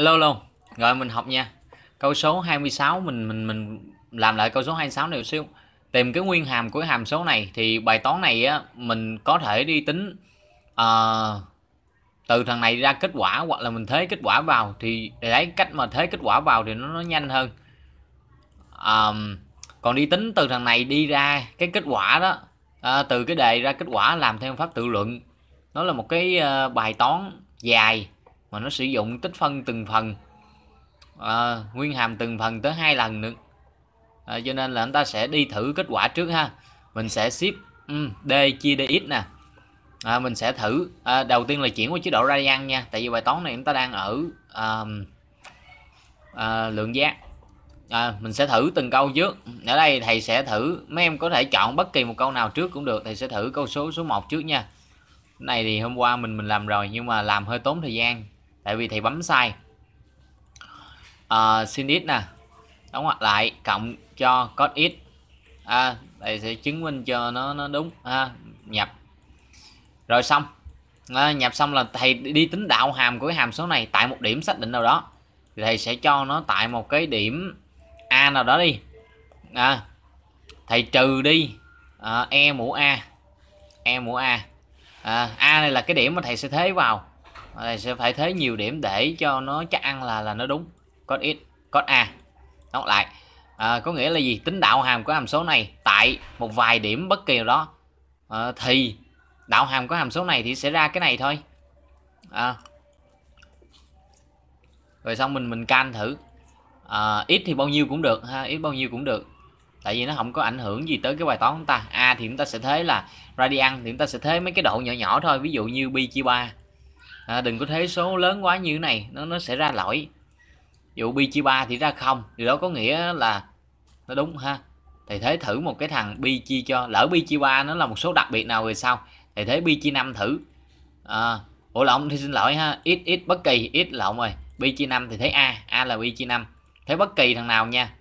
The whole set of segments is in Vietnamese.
Alo luôn. Rồi mình học nha. Câu số 26 mình mình mình làm lại câu số 26 này một xíu. Tìm cái nguyên hàm của hàm số này thì bài toán này á mình có thể đi tính uh, từ thằng này ra kết quả hoặc là mình thế kết quả vào thì để lấy cách mà thế kết quả vào thì nó nó nhanh hơn. Um, còn đi tính từ thằng này đi ra cái kết quả đó uh, từ cái đề ra kết quả làm theo pháp tự luận nó là một cái uh, bài toán dài mà nó sử dụng tích phân từng phần. À, nguyên hàm từng phần tới hai lần nữa. À, cho nên là chúng ta sẽ đi thử kết quả trước ha. Mình sẽ ship um, d chia dx nè. À, mình sẽ thử. À, đầu tiên là chuyển qua chế độ radian nha. Tại vì bài toán này chúng ta đang ở à, à, lượng giác. À, mình sẽ thử từng câu trước. Ở đây thầy sẽ thử. Mấy em có thể chọn bất kỳ một câu nào trước cũng được. Thầy sẽ thử câu số số 1 trước nha. Này thì hôm qua mình mình làm rồi nhưng mà làm hơi tốn thời gian tại vì thầy bấm sai. Uh, sin x nè. Đóng ngoặc lại cộng cho cos x à, thầy sẽ chứng minh cho nó nó đúng. Ha nhập. Rồi xong. À, nhập xong là thầy đi tính đạo hàm của cái hàm số này tại một điểm xác định nào đó. Thì thầy sẽ cho nó tại một cái điểm a nào đó đi. À, thầy trừ đi. À, e mũ a. E mũ a. À, a này là cái điểm mà thầy sẽ thế vào này sẽ phải thế nhiều điểm để cho nó chắc ăn là là nó đúng. Cos x cos a. Đóng lại. À, có nghĩa là gì? Tính đạo hàm của hàm số này tại một vài điểm bất kỳ nào đó. À, thì đạo hàm của hàm số này thì sẽ ra cái này thôi. À. rồi xong mình mình can thử. À, ít thì bao nhiêu cũng được ha ít bao nhiêu cũng được. Tại vì nó không có ảnh hưởng gì tới cái bài toán của chúng ta. A thì chúng ta sẽ thế là radian thì chúng ta sẽ thế mấy cái độ nhỏ nhỏ thôi. Ví dụ như pi chia ba à, đừng có thế số lớn quá như thế này nó nó sẽ ra lỗi. Dụ bi chia ba thì ra không điều đó có nghĩa là nó đúng ha. Thầy thế thử một cái thằng bi chia cho lỡ bi chia ba nó là một số đặc biệt nào rồi sao? Thầy thế bi chia năm thử. À, ủa lộn thì xin lỗi ha ít ít bất kỳ ít lộn rồi bi chia năm thì thấy a a là bi chia năm. Thấy bất kỳ thằng nào nha.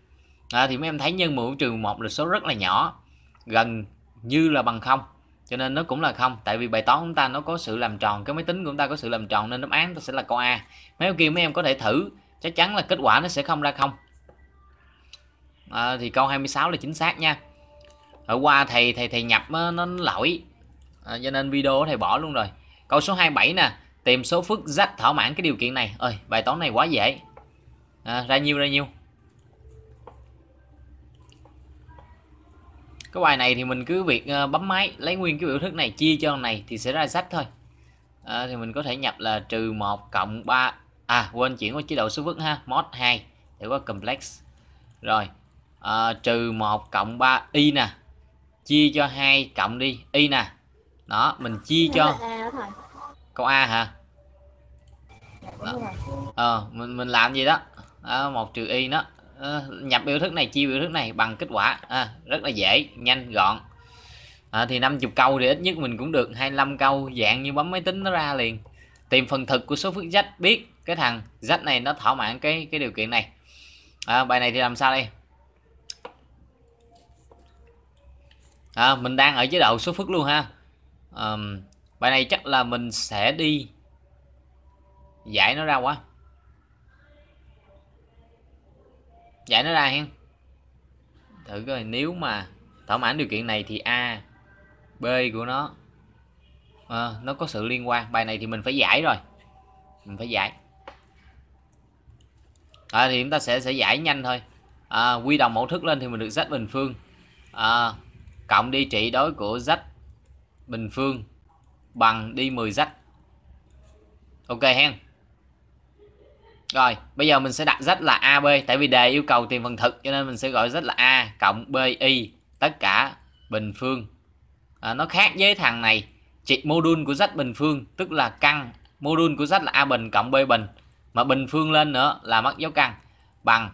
À, thì mấy em thấy nhân mũ trừ một là số rất là nhỏ gần như là bằng không cho nên nó cũng là không. Tại vì bài toán của chúng ta nó có sự làm tròn cái máy tính của chúng ta có sự làm tròn nên đáp án ta sẽ là câu a. Mấy kia mấy em có thể thử chắc chắn là kết quả nó sẽ không ra không. À, thì câu 26 là chính xác nha. Ở qua thầy thầy thầy nhập nó, nó lỗi. À, cho nên video thầy bỏ luôn rồi. Câu số 27 nè. Tìm số phức z thỏa mãn cái điều kiện này. Ơi bài toán này quá dễ. À, ra nhiêu ra nhiêu? Cái bài này thì mình cứ việc uh, bấm máy lấy nguyên cái biểu thức này chia cho này thì sẽ ra rách thôi. À, thì mình có thể nhập là trừ 1 cộng 3 à quên chuyển qua chế độ số phức ha mod 2 để có complex. Rồi à, trừ 1 cộng 3 y nè chia cho 2 cộng đi y nè. Đó mình chia cho câu a hả? Ờ mình mình làm gì đó. À, một trừ y nó à, nhập biểu thức này chia biểu thức này bằng kết quả. À, rất là dễ nhanh gọn. À, thì 50 câu thì ít nhất mình cũng được 25 câu dạng như bấm máy tính nó ra liền. Tìm phần thực của số phức z biết cái thằng z này nó thỏa mãn cái cái điều kiện này. À, bài này thì làm sao đây? À, mình đang ở chế độ số phức luôn ha. À, bài này chắc là mình sẽ đi giải nó ra quá. Dạ, giải nó ra hen. Thử coi nếu mà thỏa mãn điều kiện này thì a b của nó à, nó có sự liên quan. Bài này thì mình phải giải rồi. Mình phải giải. À, thì chúng ta sẽ sẽ giải nhanh thôi. À, quy đồng mẫu thức lên thì mình được z bình phương. À, cộng đi trị đối của z bình phương bằng đi 10 z. Ok hen rồi bây giờ mình sẽ đặt z là ab tại vì đề yêu cầu tìm phần thực cho nên mình sẽ gọi z là a cộng bi tất cả bình phương. À, nó khác với thằng này. Trị module của z bình phương tức là căn. Module của z là a bình cộng b bình. Mà bình phương lên nữa là mất dấu căn. Bằng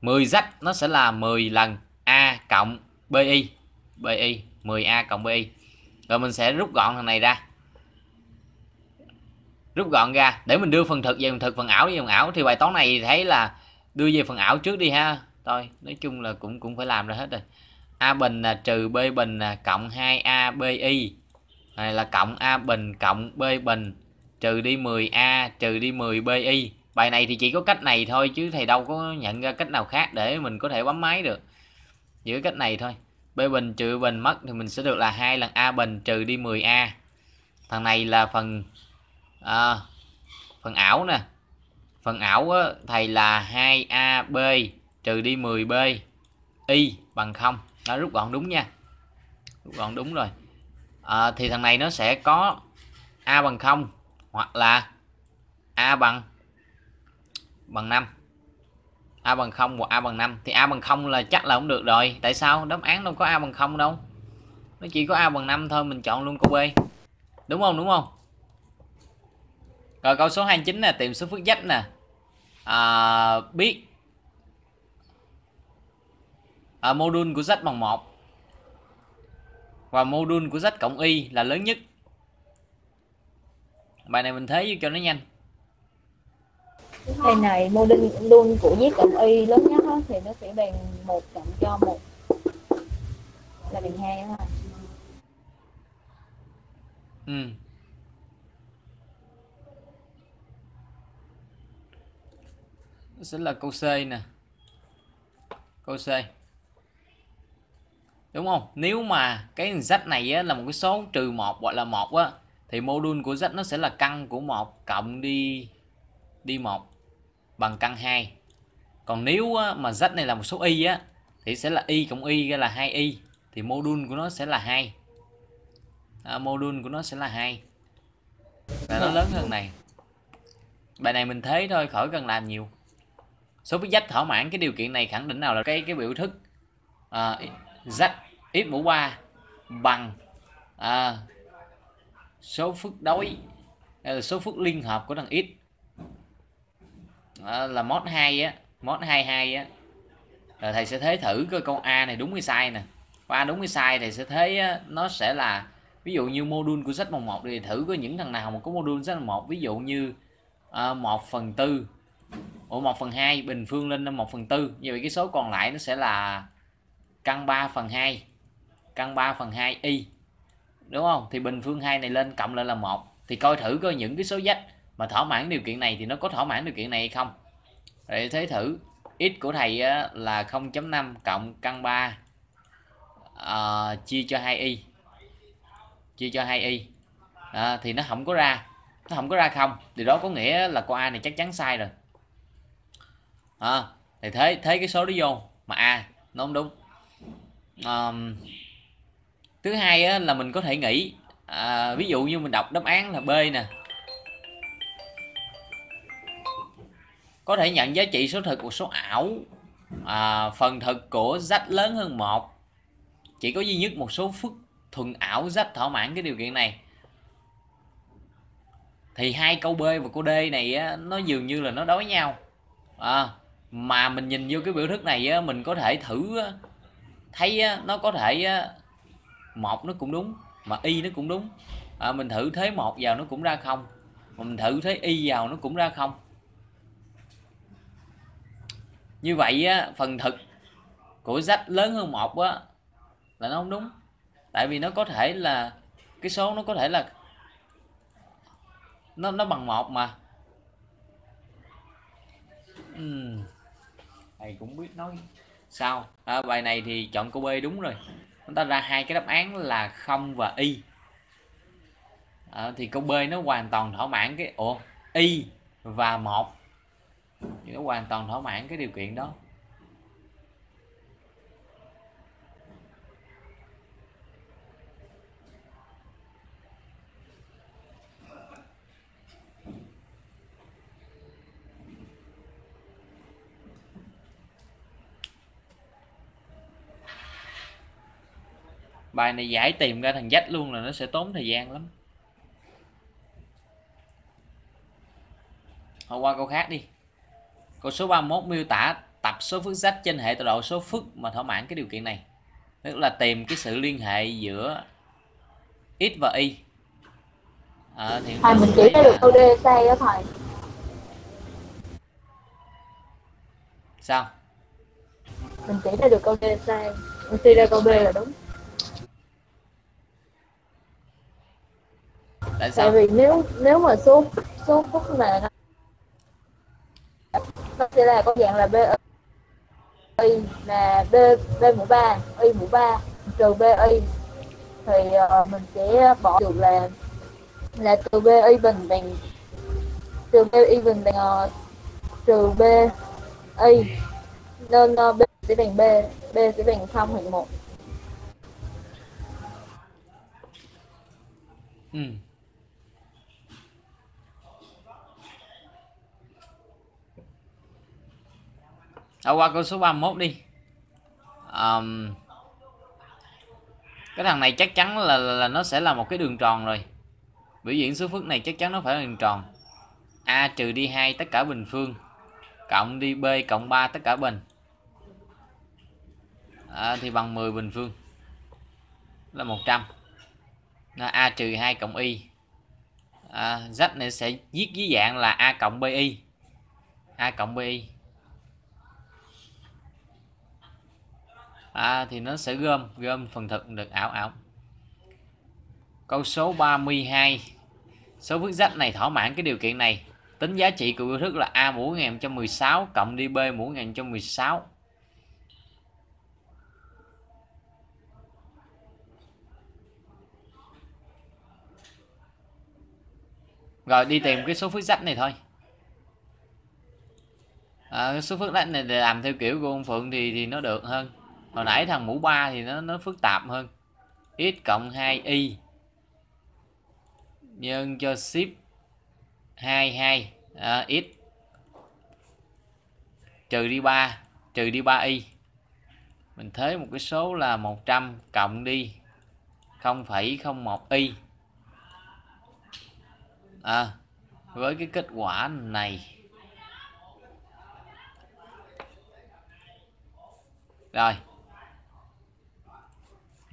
10 z nó sẽ là 10 lần a cộng bi bi 10a cộng bi rồi mình sẽ rút gọn thằng này ra rút gọn ra. Để mình đưa phần thực về, phần thực phần ảo, về phần ảo. Thì bài toán này thấy là đưa về phần ảo trước đi ha. Thôi, nói chung là cũng cũng phải làm ra hết rồi. A bình là trừ b bình là cộng 2a bi này là cộng a bình cộng b bình. Trừ đi 10a trừ đi 10 bi bài này thì chỉ có cách này thôi, chứ thầy đâu có nhận ra cách nào khác để mình có thể bấm máy được. Chỉ có cách này thôi. B bình trừ bình mất thì mình sẽ được là hai lần a bình trừ đi 10a thằng này là phần à, phần ảo nè. Phần ảo á, thầy là 2ab trừ đi 10b y bằng 0 nó rút gọn đúng nha. Rút gọn đúng rồi. À, thì thằng này nó sẽ có a bằng 0 hoặc là a bằng bằng 5 a bằng 0 hoặc a bằng 5 thì a bằng 0 là chắc là không được rồi. Tại sao? Đáp án đâu có a bằng 0 đâu. Nó chỉ có a bằng 5 thôi mình chọn luôn câu B. Đúng không? Đúng không? Rồi câu số 29 nè tìm số phức dách nè. À, biết. À, module của z bằng 1 và module của z cộng y là lớn nhất. Bài này mình thấy cho nó nhanh. Cái này module luôn của z cộng y lớn nhất đó, thì nó sẽ bằng một cộng cho một. Là bằng hai ha ừ. Sẽ là câu C nè. Câu C. Đúng không? Nếu mà cái z này á, là một cái số trừ một hoặc là một á thì module của z nó sẽ là căn của một cộng đi đi một bằng căn 2 còn nếu á, mà z này là một số y á thì sẽ là y cộng y ra là 2 y thì module của nó sẽ là 2 à, module của nó sẽ là 2 và nó lớn hơn này. Bài này mình thế thôi khỏi cần làm nhiều số viết dách thỏa mãn cái điều kiện này khẳng định nào là cái cái biểu thức à, z x mũ 3 bằng à, số phức đối là số phức liên hợp của thằng x à, là mod 2 á mod 22 á. Rồi thầy sẽ thế thử coi câu A này đúng hay sai nè. Câu A đúng hay sai thầy sẽ thấy á, nó sẽ là ví dụ như module của sách môn 1 thì thử có những thằng nào mà có module sách môn 1 ví dụ như à, 1 phần tư Ủa 1 phần 2 bình phương lên đến 1 phần 4 như vậy cái số còn lại nó sẽ là căn 3 phần 2 căn 3 phần 2 y đúng không? Thì bình phương 2 này lên cộng lại là một. Thì coi thử coi những cái số dách mà thỏa mãn điều kiện này thì nó có thỏa mãn điều kiện này hay không. Để thế thử. X của thầy là 0.5 cộng căn 3 uh, ờ, chia cho 2y chia cho 2y à, thì nó không có ra. Nó không có ra không. Thì đó có nghĩa là con A này chắc chắn sai rồi à, thì thế thế cái số đó vô mà A nó không đúng. Um, thứ hai á, là mình có thể nghĩ à, ví dụ như mình đọc đáp án là B nè. Có thể nhận giá trị số thực của số ảo à, phần thực của z lớn hơn một. Chỉ có duy nhất một số phức thuần ảo z thỏa mãn cái điều kiện này. Thì hai câu B và câu D này á, nó dường như là nó đối nhau. À, mà mình nhìn vô cái biểu thức này á, mình có thể thử thấy á, nó có thể á, một nó cũng đúng mà y nó cũng đúng. À, mình thử thế một vào nó cũng ra không mình thử thế y vào nó cũng ra không. Như vậy á, phần thực của sách lớn hơn một á là nó không đúng. Tại vì nó có thể là cái số nó có thể là nó nó bằng một mà. Uhm thầy cũng biết nói sao. À, bài này thì chọn câu B đúng rồi. Chúng ta ra hai cái đáp án là không và y. À, thì câu B nó hoàn toàn thỏa mãn cái ồ y và một. Thì nó hoàn toàn thỏa mãn cái điều kiện đó. Bài này giải tìm ra thằng dách luôn là nó sẽ tốn thời gian lắm. Thôi qua câu khác đi. Câu số 31 miêu tả tập số phức dách trên hệ tọa độ số phức mà thỏa mãn cái điều kiện này. Tức là tìm cái sự liên hệ giữa x và y. À, thì thầy mình chỉ ra được câu D sai đó thầy sao? Mình chỉ ra được câu D sai mình suy ra câu B là đúng tại sao tại vì nếu nếu mà số số phút mà nó sẽ là có dạng là b y là b b mũ ba y mũ ba trừ b y thì uh, mình sẽ bỏ được là là từ b y bình bằng trừ b y bình bằng uh, trừ b y nên uh, b sẽ bằng b b sẽ bằng không hoặc một ừ. Ở qua câu số 31 đi. Um, cái thằng này chắc chắn là, là, là nó sẽ là một cái đường tròn rồi. Biểu diễn số phức này chắc chắn nó phải là đường tròn. A trừ đi 2 tất cả bình phương cộng đi b cộng 3 tất cả bình. À, thì bằng 10 bình phương là 100 là a trừ 2 cộng y. À, z này sẽ viết dưới dạng là a cộng bi a cộng bi à, thì nó sẽ gom gom phần thực được ảo ảo. Câu số 32 số phức z này thỏa mãn cái điều kiện này. Tính giá trị của biểu thức là a mũ 1116 cộng đi b mũ 1116 rồi đi tìm cái số phức sách này thôi. À, số phức sách này để làm theo kiểu của ông phượng thì thì nó được hơn hồi nãy thằng mũ 3 thì nó nó phức tạp hơn. X cộng 2y nhân cho ship 22 à, x. Trừ đi 3 trừ đi 3y mình thế một cái số là 100 cộng đi 0,01y à, với cái kết quả này. Rồi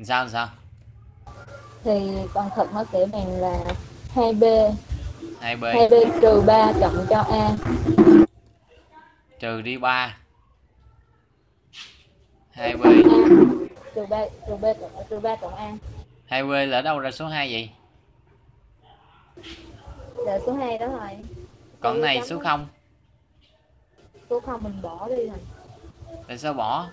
sao sao? Thì con thực nó sẽ bằng là 2b 2b 2b trừ 3 cộng cho a. Trừ đi 3 2b a trừ 3 trừ 3 cộng trừ 3 cộng a. 2b là đâu ra số 2 vậy? Là số 2 đó rồi. Còn này số 0 số 0 mình bỏ đi rồi. Tại sao bỏ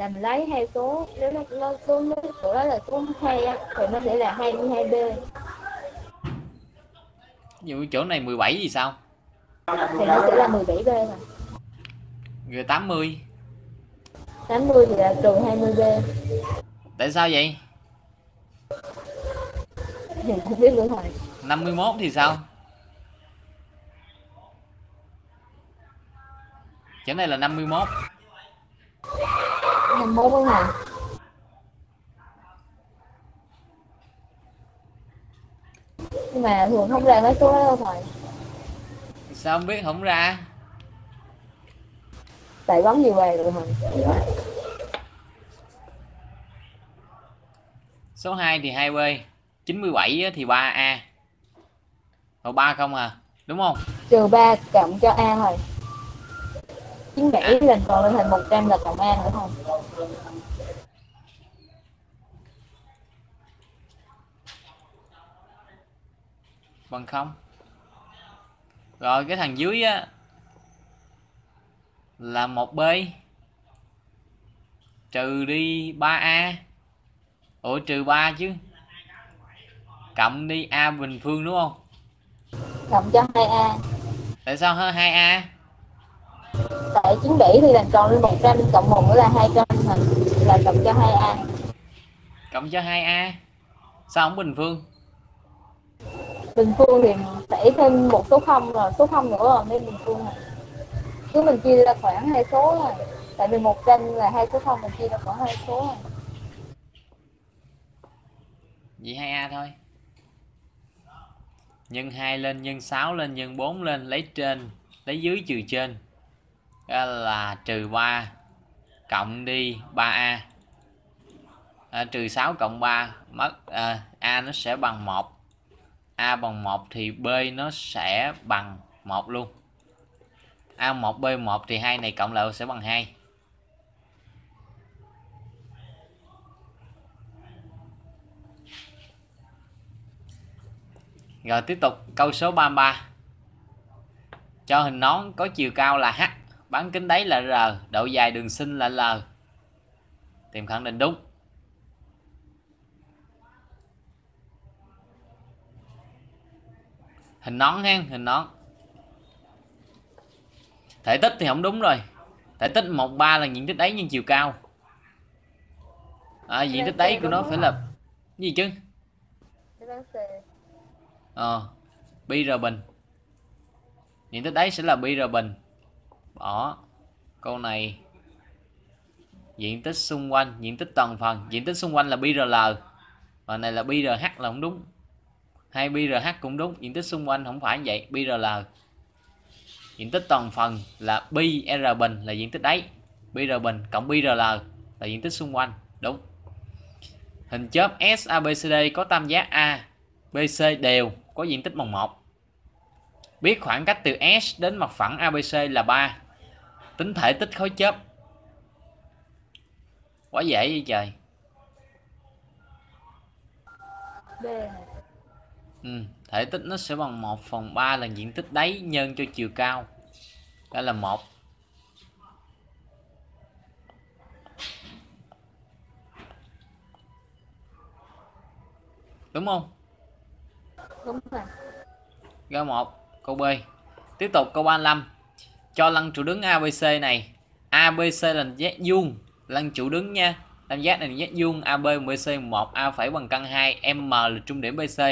là mình lấy hai số. Nếu nó, nó số nó số đó là số 2 á thì nó sẽ là 22b ví dụ chỗ này 17 thì sao? Thì nó sẽ là 17b rồi rồi 80 80 thì là trừ 20b tại sao vậy? Thì không biết nữa rồi. 51 thì sao? Chỗ này là 51 21 đúng rồi nhưng mà thường không ra cái số đó đâu rồi sao không biết không ra. Tại bấm nhiều về rồi rồi số 2 thì 2b 97 á thì 3a Ồ 3 không à đúng không? Trừ 3 cộng cho a thôi 97 lần còn lên thành 100 là cộng a nữa không? Bằng không. Rồi cái thằng dưới á là 1b trừ đi 3a ủa trừ 3 chứ. Cộng đi a bình phương đúng không? Cộng cho 2a tại sao hơn 2a tại 97 thì lần còn lên 100 cộng 1 nữa là 200 mà là cộng cho 2a cộng cho 2a sao không bình phương? Bình phương thì sẽ thêm một số không rồi số không nữa rồi nên bình phương rồi cứ mình chia ra khoảng hai số rồi tại vì 100 là hai số không mình chia ra khoảng hai số rồi vậy 2a thôi. Nhân 2 lên nhân 6 lên nhân 4 lên lấy trên lấy dưới trừ trên là trừ 3 cộng đi 3a à, trừ 6 cộng 3 mất à, a nó sẽ bằng 1 a bằng 1 thì b nó sẽ bằng 1 luôn. A 1 b 1 thì hai này cộng lại sẽ bằng 2 Rồi tiếp tục câu số 33 Cho hình nón có chiều cao là h bán kính đáy là R độ dài đường sinh là L. Tìm khẳng định đúng. Hình nón ha hình nón. Thể tích thì không đúng rồi. Thể tích 13 là diện tích đáy nhân chiều cao. À, diện tích đáy của nó phải là gì chứ? Ờ bi r bình. Diện tích đáy sẽ là bi r bình bỏ câu này. Diện tích xung quanh diện tích toàn phần. Diện tích xung quanh là BRL, và này là BRH là không đúng. Hay BRH cũng đúng. Diện tích xung quanh không phải như vậy. BRL diện tích toàn phần là BR bình là diện tích đáy BR bình cộng BRL là diện tích xung quanh. Đúng. Hình chớp SABCD có tam giác A BC đều có diện tích bằng 1 biết khoảng cách từ S đến mặt phẳng ABC là 3 tính thể tích khối chớp. Quá dễ vậy trời. B ừ, thể tích nó sẽ bằng 1 phần 3 lần diện tích đáy nhân cho chiều cao. Đó là một. Đúng không? Đúng rồi. Câu 1, câu B. Tiếp tục câu 35. Cho lăng trụ đứng ABC này. ABC là giác vuông, lăng trụ đứng nha. Tam giác này là giác vuông AB BC 1 A phẩy bằng căn 2, M là trung điểm BC.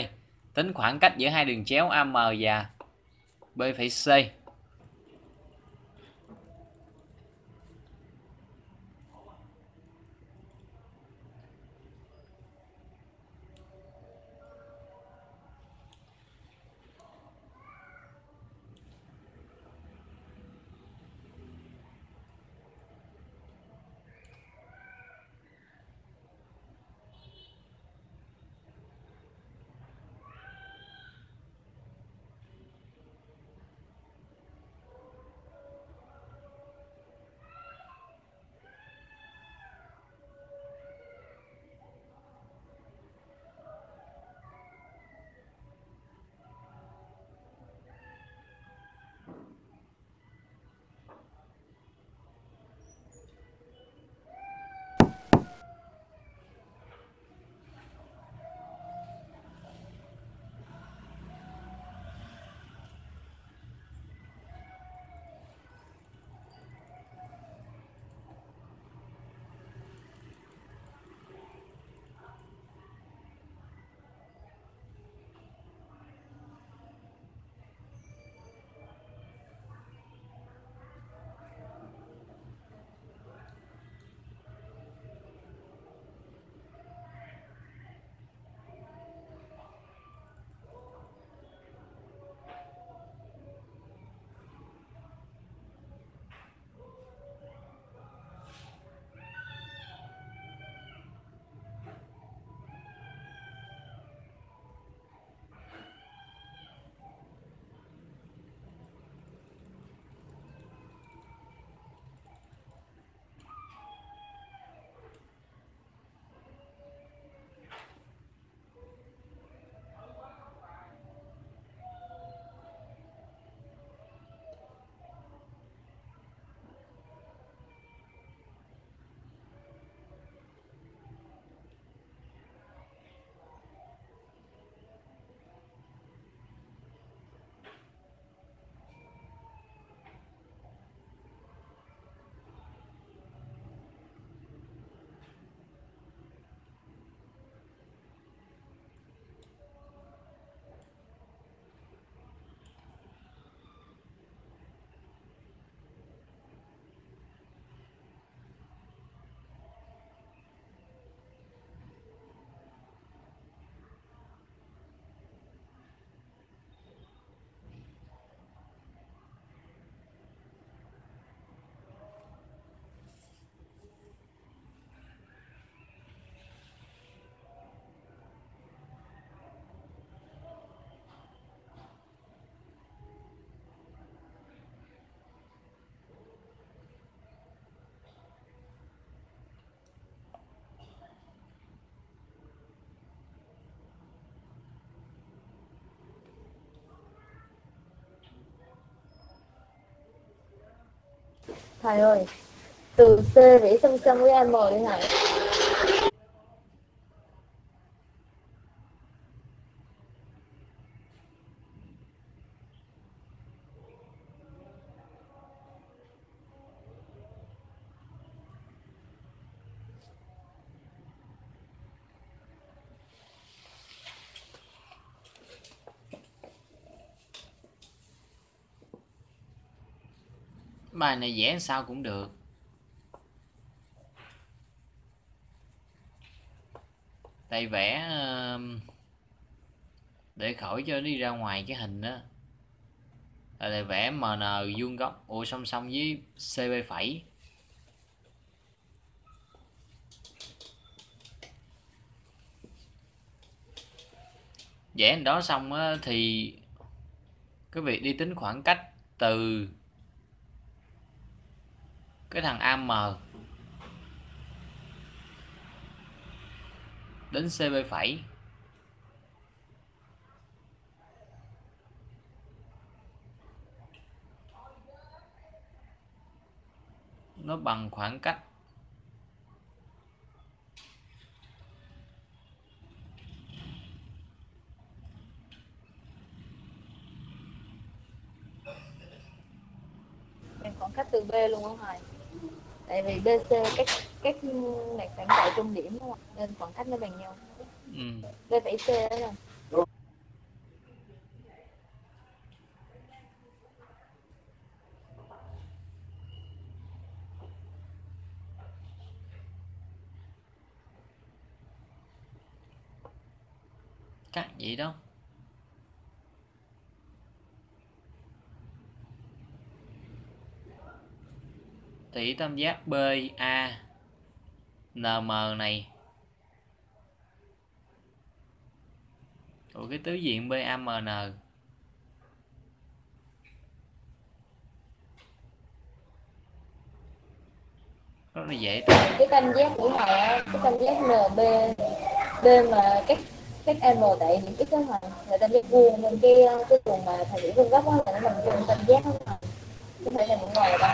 Tính khoảng cách giữa hai đường chéo AM và B phẩy C. thầy ơi từ C vẽ song song với AM đi thầy bài này vẽ sao cũng được. Tay vẽ để khỏi cho đi ra ngoài cái hình đó là vẽ mn vuông góc, ủa, song song với cb phẩy. Vẽ đó xong thì cái việc đi tính khoảng cách từ cái thằng AM đến CB phẩy. Nó bằng khoảng cách. Khoảng cách từ B luôn không thầy tại vì BC các các này khoảng tại trung điểm không nên khoảng cách nó bằng nhau. Ừ. B phẩy C đó rồi cắt vậy đó thủy tam giác BA NM này. Của cái tứ diện BAMN nó rất là dễ cái tam giác của họ cái tam giác NB B mà các các M tại điểm x đó mà. Là tam giác vuông bên kia cái vùng mà thầy điểm vuông góc đó là nó nằm trong tam giác đó mà không à? phải là một ngoài đâu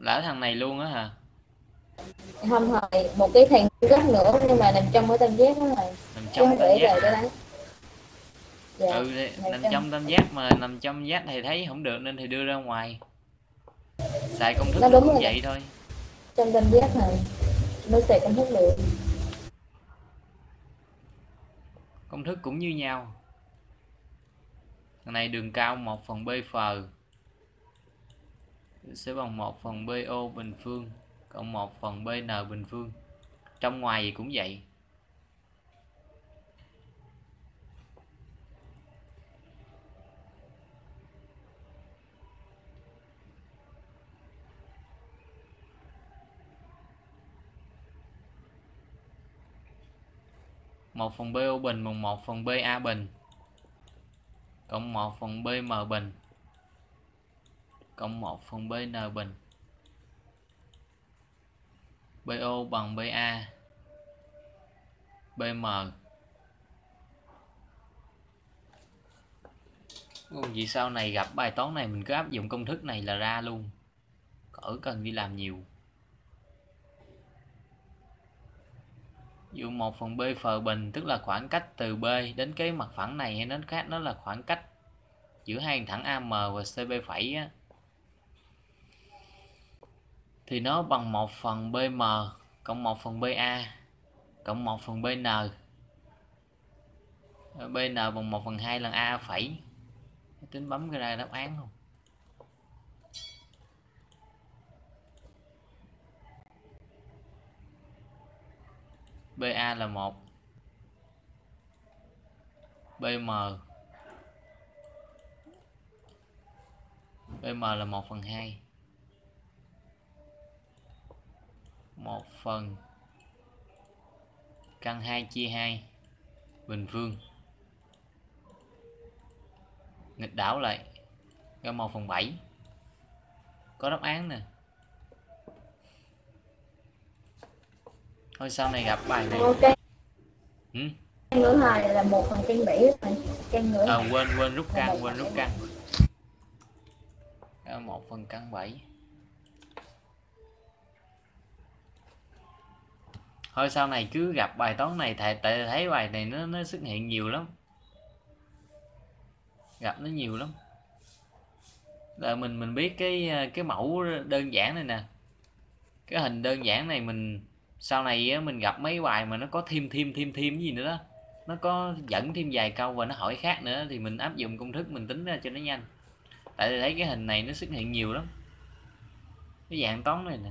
lỡ thằng này luôn á hả? Không hồi một cái thằng gốc nữa nhưng mà nằm trong cái tam giác đó rồi. Nằm trong tam giác cái đấy. Dạ, ừ nằm trong tam giác mà nằm trong giác thì thấy không được nên thì đưa ra ngoài xài công thức nó đúng cũng vậy thôi. Trong tam giác này nó xài công thức được. Công thức cũng như nhau. Thằng này đường cao 1 phần b phờ sẽ bằng 1 phần BO bình phương cộng 1 phần BN bình phương. Trong ngoài gì cũng vậy 1 phần BO bình bằng 1 phần BA bình. Cộng 1 phần BM bình. Cộng 1 phần BN bình. BO bằng BA BM vì sau này gặp bài toán này mình cứ áp dụng công thức này là ra luôn? Cỡ cần đi làm nhiều. Dụ 1 phần B phờ bình, tức là khoảng cách từ B đến cái mặt phẳng này hay đến khác, nó là khoảng cách giữa hai thẳng AM và CB phẩy á. Thì nó bằng 1 phần BM cộng 1 phần BA cộng 1 phần BN ờ, BN bằng 1 phần 2 lần A phẩy. Tính bấm ra đáp án không BA là 1 BM BM là 1 phần 2 1 phần. Căn 2 chia 2 bình phương. Nghịch đảo lại. Ra 1 phần 7 có đáp án nè. Thôi sau này gặp bài này. Ok. Ừ? căn ngữ hai là một phần căn bảy rồi. Căn ngữ à, quên quên rút căn quên rút căn à, một phần căn bảy. Thôi sau này cứ gặp bài toán này tại tại thấy bài này nó nó xuất hiện nhiều lắm. Gặp nó nhiều lắm. Là mình mình biết cái cái mẫu đơn giản này nè. Cái hình đơn giản này mình sau này mình gặp mấy bài mà nó có thêm thêm thêm thêm gì nữa đó. Nó có dẫn thêm vài câu và nó hỏi khác nữa, thì mình áp dụng công thức mình tính ra cho nó nhanh. Tại vì thấy cái hình này nó xuất hiện nhiều lắm. Cái dạng toán này nè.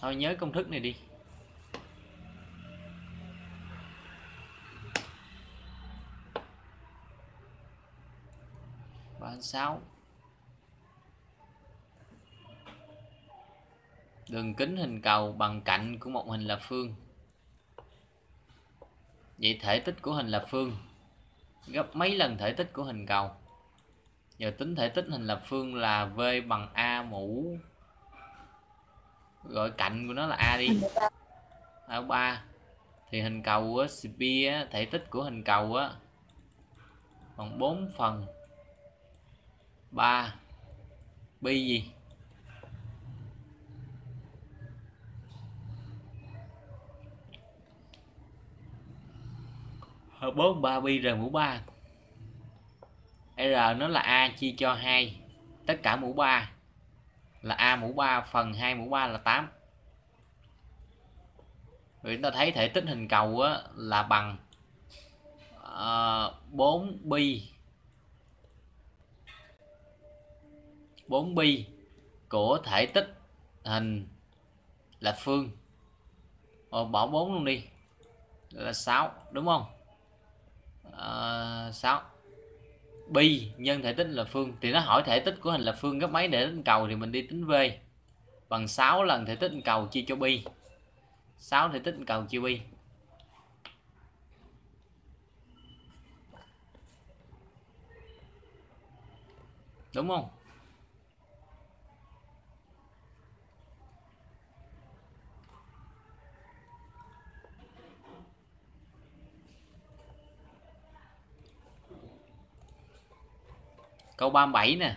Thôi nhớ công thức này đi. Đoạn 6 đường kính hình cầu bằng cạnh của một hình lập phương. Vậy thể tích của hình lập phương. Gấp mấy lần thể tích của hình cầu? Giờ tính thể tích hình lập phương là v bằng a mũ. Gọi cạnh của nó là a đi. A ba. Thì hình cầu á sphere á, thể tích của hình cầu á bằng 4 phần. 3 bi gì? Bốn ba pi r mũ 3 r nó là a chia cho 2 tất cả mũ 3 là a mũ 3 phần 2 mũ 3 là 8 rồi chúng ta thấy thể tích hình cầu á, là bằng uh, 4 pi 4 pi của thể tích hình là phương. Ồ, bỏ 4 luôn đi. Là 6 đúng không? À, 6 pi nhân thể tích là phương. Thì nó hỏi thể tích của hình là phương gấp mấy để tính cầu thì mình đi tính v. Bằng 6 lần thể tích cầu chia cho pi 6 thể tích cầu chia pi đúng không? Câu 37 nè.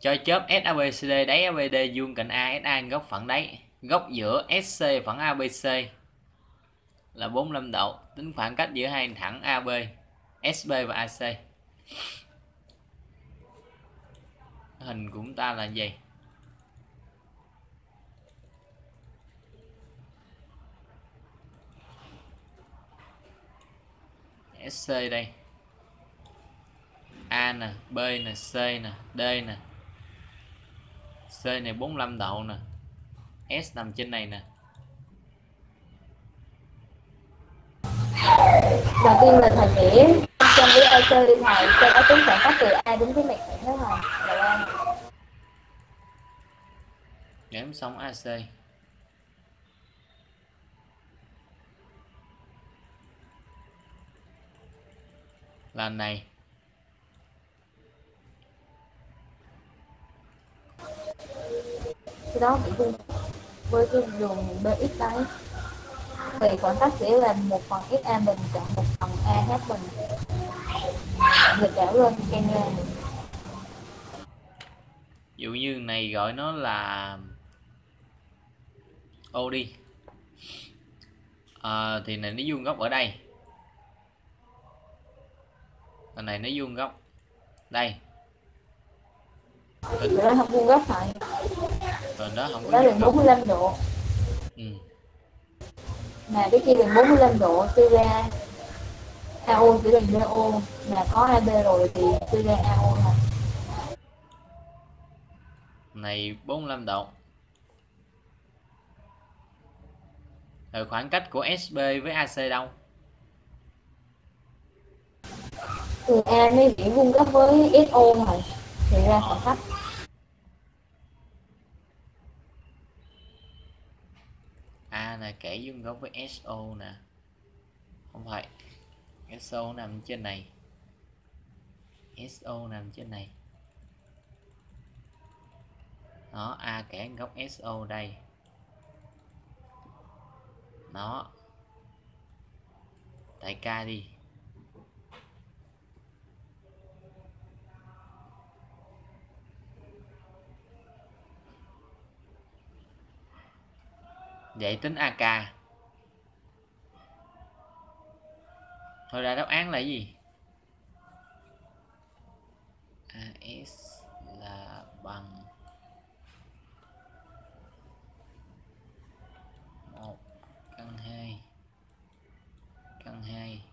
Cho chớp SABCD đáy ABD vuông cạnh ASA góc phẳng đáy. Góc giữa SC phẳng ABC là 45 độ, tính khoảng cách giữa hai thẳng AB SB và AC hình của chúng ta là gì? SC đây. A nè B nè C nè D nè. C này 45 độ nè. S nằm trên này nè. Đầu tiên là thầy vẽ trong cái AC này cho nó tính khoảng cách từ A đến cái mặt phẳng đó thầy rồi A. Nhấn xong AC là này cái đó bị vuông với cái đường BX đấy. Thì khoảng cách sẽ là một phần xa bình cộng một phần AH bình mình. Đảo lên trên ra dụ như này gọi nó là ô đi. À, thì này nó vuông góc ở đây. Còn này nó vuông góc đây thì đó không vuông góc này còn đó không có góc 45 độ. Ừ. mà cái chia đường 45 độ suy ra AO chỉ đường BO mà có AB rồi thì suy ra AO là này 45 độ. Rồi khoảng cách của SB với AC đâu? Từ A mới chỉ vuông góc với SO rồi thì ra khoảng cách A là kẻ vuông góc với SO nè. Không phải SO nằm trên này. SO nằm trên này. Nó, a kẻ góc so đây. Nó. Tại k đi. Vậy tính ak thôi ra đáp án là gì? As là bằng một căn hai căn hai.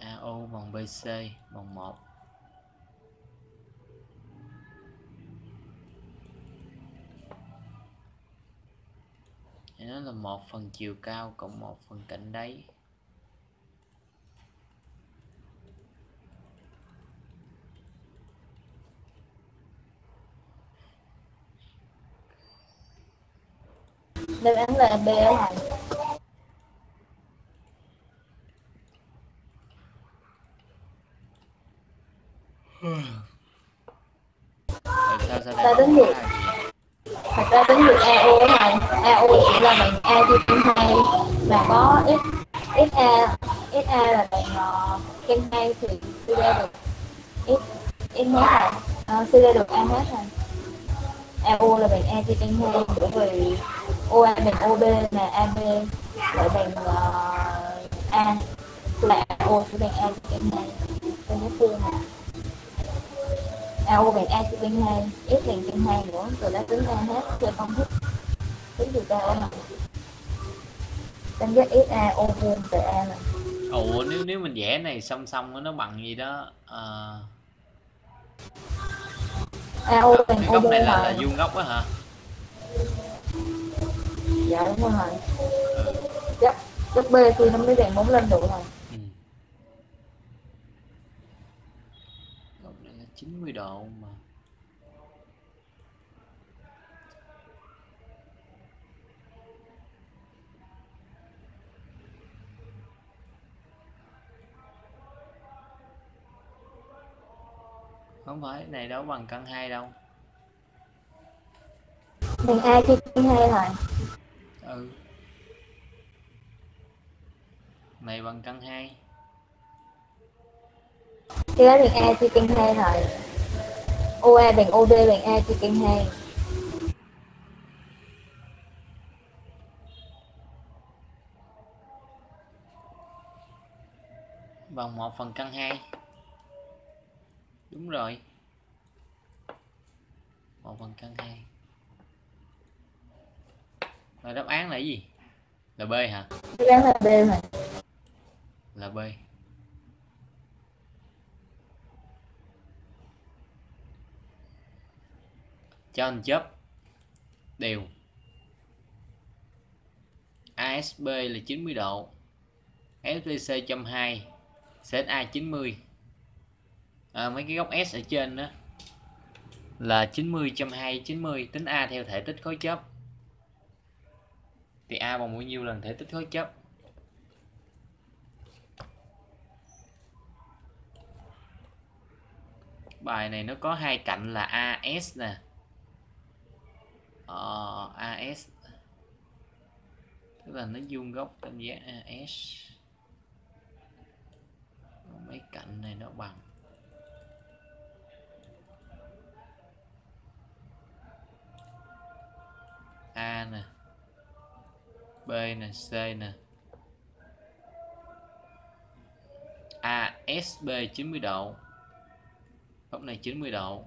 AO bằng BC bằng 1 thì nó là một phần chiều cao cộng một phần cạnh đáy. Đáp án là B ở thầy Tại sao Ta đây tính không được thật ra tính được AO ở thầy AO chỉ là bạn A chia căn hai và có X SA SA là bạn uh, căn hai thì suy ra được X X hết rồi. Uh, suy ra được A hết rồi. AO là bạn A chia căn hai bởi vì OA bằng OB là AB lại bằng uh, ờ, A. Là AO sẽ bằng A chia căn hai. Tôi nhớ phương này AO bằng A chia căn hai S bằng căn hai nữa từ đó tính ra hết cho công thức tính từ ta mà tính giác SA O vuông từ A là Ủa nếu nếu mình vẽ này song song nó bằng gì đó ờ, AO bằng góc này là, là vuông góc á hả? Dạ đúng rồi. Chắc chắc B thì nó mới bằng bốn lên được rồi ừ. góc này là 90 độ mà. Không phải này đâu bằng căn hai đâu. Bằng A chia căn hai rồi. Ừ. Này bằng căn hai cái đó bằng A chia căn hai rồi. OA bằng OB bằng A chia căn hai. Bằng một phần căn hai. Đúng rồi. Một phần căn hai. Rồi đáp án là gì? Là b hả? Cái đó là B rồi là b cho anh chớp. Đều. ASB là 90 độ. SBC trăm hai. ZA 90 à, mấy cái góc S ở trên đó là 90 trăm hai 90 tính A theo thể tích khối chớp. Thì A bằng bao nhiêu lần thể tích khối chớp? Bài này nó có hai cạnh là AS nè. Ờ, uh, AS tức là nó vuông góc tam giác AS mấy cạnh này nó bằng. A nè. B nè C nè. ASB 90 độ. Góc này 90 độ.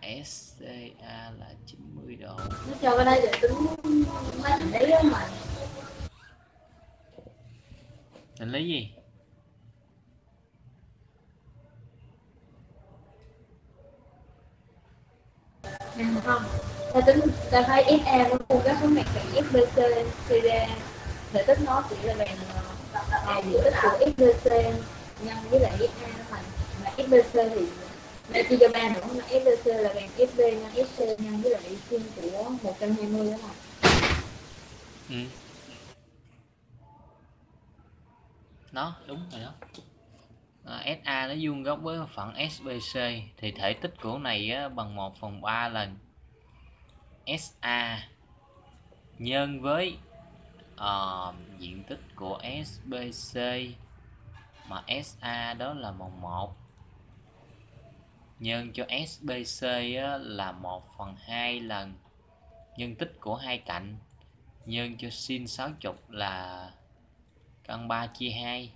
ASCA là 90 độ. Nó cho cái đây để tính mấy thằng đấy mà. Mình lấy gì? Không. Ta tính ta thấy SA nó cung cấp số mặt bằng FBC ra thể tích nó chỉ là bằng diện tích của FBC nhân với lại SA nó thành mà FBC thì đây chia cho ba nữa mà SBC là bằng SB nhân SC nhân với lại sin của 120 đó mà ừ. đó đúng rồi đó. À, SA nó vuông góc với phận SBC thì thể tích của này á, bằng 1 phần 3 lần SA nhân với uh, diện tích của SBC mà SA đó là bằng 1 nhân cho SBC là 1 phần 2 lần. Nhân tích của hai cạnh. Nhân cho sin 60 là căn 3 chia 2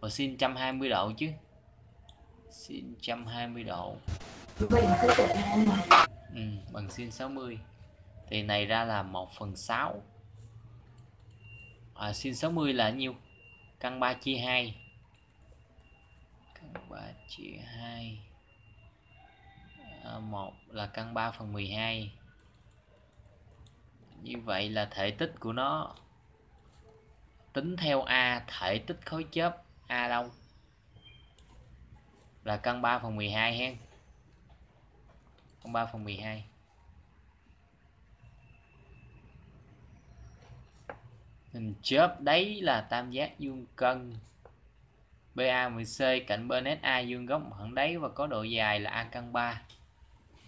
và sin 120 độ chứ? Sin 120 độ. Ừ, bằng sin 60 thì này ra là 1 phần 6 à, sin 60 là nhiêu? Căn 3 chia 2 căn 3 chia 2 Ờ, 1 là căn 3 phần 12 như vậy là thể tích của nó tính theo A, thể tích khối chớp A đâu là căn 3 phần 12 hen. Căn 3 phần 12 hình chớp đấy là tam giác vuông cân. BA 10C cạnh bên SA vuông góc thẳng đáy và có độ dài là A căn 3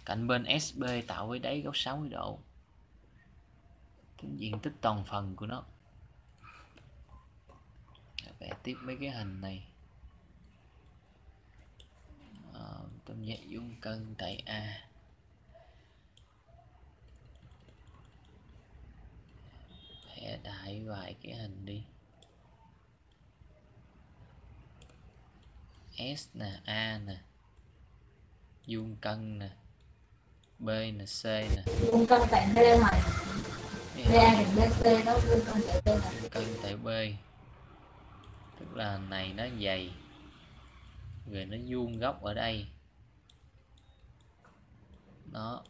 cạnh bên SB tạo với đáy góc 60 độ. Tính diện tích toàn phần của nó. Vẽ tiếp mấy cái hình này. Ờ, à, tâm giác dung cân tại A. Vẽ đại vài cái hình đi. S nè A nè. Vuông cân nè. B nè C nè. Vuông cân tại B này BA thì BC nó vuông cân tại B này. Cân tại B tức là này nó dày. Rồi nó vuông góc ở đây. Nó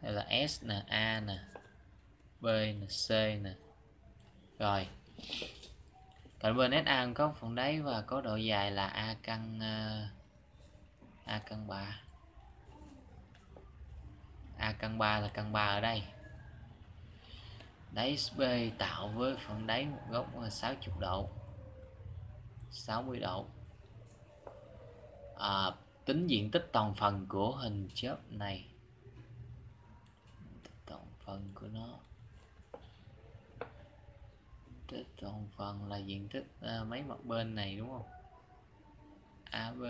đây là S nè A nè. B nè C nè. Rồi. Cạnh bên SA có phần đáy và có độ dài là A căn uh, A căn 3 A căn 3 là căn 3 ở đây. Đáy B tạo với phần đáy một góc 60 độ. 60 độ. À, tính diện tích toàn phần của hình chớp này. Toàn phần của nó. Tích toàn phần là diện tích à, mấy mặt bên này đúng không? AB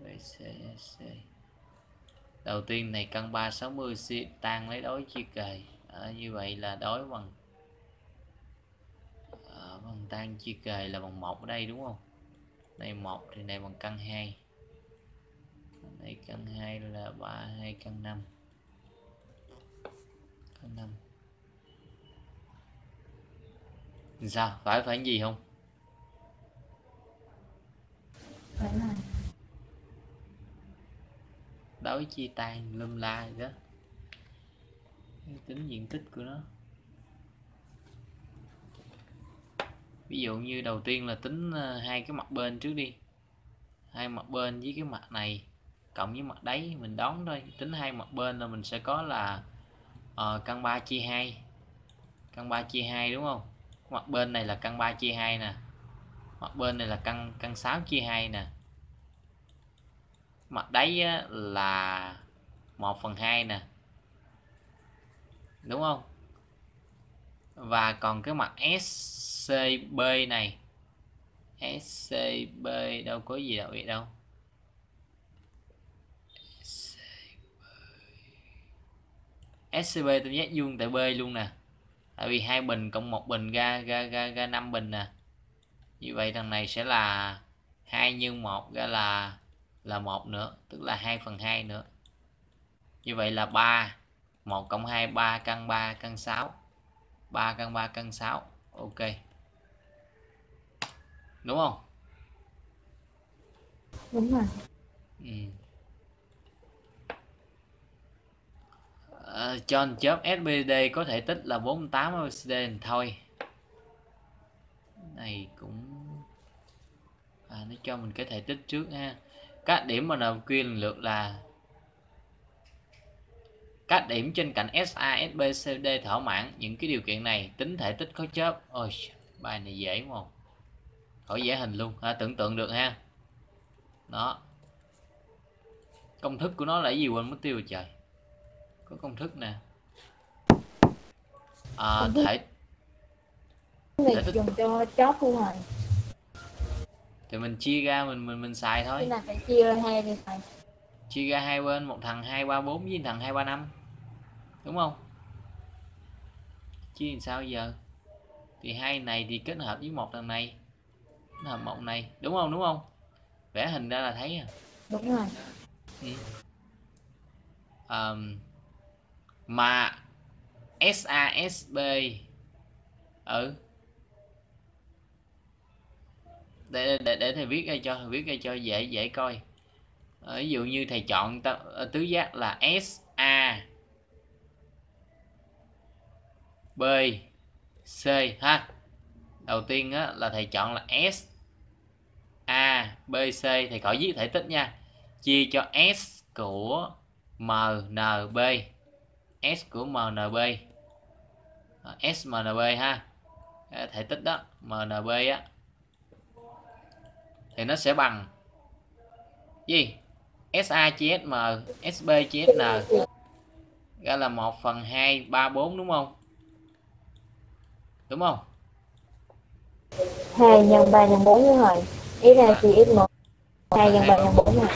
BC đầu tiên này căn 360 tan lấy đối chia kề. À, như vậy là đối bằng à, bằng tan chia kề là bằng một ở đây đúng không? Đây một thì này bằng căn 2 đây căn 2 là 3 2 căn 5 căn 5 sao? Phải phải gì không? Phải là đối chia tan lum la gì đó. Tính diện tích của nó. Ví dụ như đầu tiên là tính ờ, hai cái mặt bên trước đi. Hai mặt bên với cái mặt này cộng với mặt đáy mình đón thôi. Tính hai mặt bên là mình sẽ có là uh, căn 3 chia 2 căn 3 chia 2 đúng không? Mặt bên này là căn 3 chia 2 nè. Mặt bên này là căn căn 6 chia 2 nè mặt đáy là 1 phần 2 nè. Đúng không? Và còn cái mặt SCB này. SCB đâu có gì đâu. Vậy đâu SCB tam giác vuông tại B luôn nè. Tại vì hai bình cộng một bình ra ra ra ra năm bình nè. Như vậy thằng này sẽ là 2 nhân 1 ra là là một nữa tức là 2 phần 2 nữa. Như vậy là 3 1 cộng 2 3 căn 3 căn 6 3 căn 3 căn 6 ok. Đúng không? Đúng rồi. Ừ. à, cho chớp SBD có thể tích là 48 OCD thôi. Này cũng à, nó cho mình cái thể tích trước ha các điểm mà NQ lần lượt là các điểm trên cạnh SA, SB, CD thỏa mãn. Những cái điều kiện này tính thể tích khối chớp. Ôi bài này dễ không khỏi vẽ hình luôn. Ha, tưởng tượng được ha. Đó. Công thức của nó là gì quên mất tiêu rồi trời. Có công thức nè. À, thể Để tích- dùng cho chót luôn rồi thì mình chia ra mình mình mình xài thôi. Này phải chia ra hai đi thầy chia ra hai bên một thằng hai ba bốn với thằng hai ba năm. Đúng không? Chia làm sao giờ? Thì hai này thì kết hợp với một thằng này. Kết hợp một này. Đúng không? Đúng không? Vẽ hình ra là thấy à? Đúng rồi. Ờm, mà SASB ừ để để để thầy viết ra cho viết ra cho dễ dễ coi. Ờ, ví dụ như thầy chọn ta, ờ, tứ giác là S A B C ha. Đầu tiên á, là thầy chọn là S A B C. Thầy khỏi viết thể tích nha. Chia cho S của MNB S của MNB N SMNB ờ, ha. Ờ, thể tích đó MNB á thì nó sẽ bằng gì? SA chia SM SB chia SN ra là 1 phần 2 3 4 đúng không? Đúng không? Hai nhân ba nhân bốn nữa rồi. Ý ra À. chia ít một. Hai nhân ba nhân bốn này.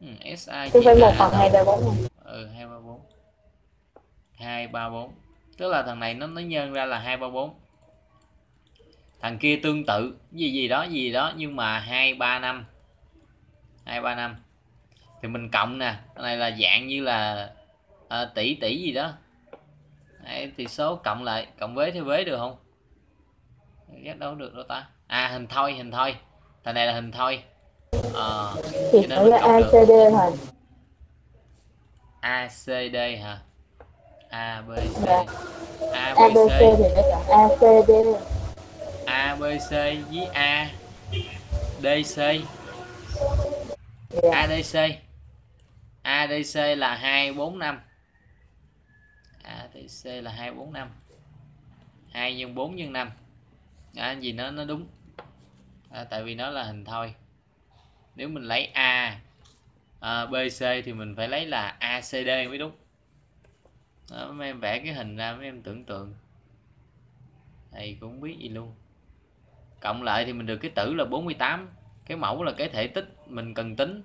Ừ, SA chia phải một là phần hai ba bốn này. Ừ 2 3 4 2 3 4 tức là thằng này nó nó nhân ra là 2 3 4 thằng kia tương tự gì gì đó gì đó nhưng mà 2 3 5 2 3 5 thì mình cộng nè cái này là dạng như là à, tỷ tỷ gì đó. Đấy, thì số cộng lại cộng vế theo vế được không? Ghét đâu được đâu ta? À hình thôi hình thôi thằng này là hình thôi Ờ, thì Cho nên là. ACD thôi ACD hả? ABC Dạ. ABC ABC thì phải chọn ACD ABC với A. DC dạ. ADC ADC là 245 ADC là 245 2 nhân 4 nhân 5 à, gì nó nó đúng. À, tại vì nó là hình thôi. Nếu mình lấy A ờ, à, BC thì mình phải lấy là ACD mới đúng. Đó, mấy em vẽ cái hình ra mấy em tưởng tượng. Thầy cũng biết gì luôn cộng lại thì mình được cái tử là 48 cái mẫu là cái thể tích mình cần tính.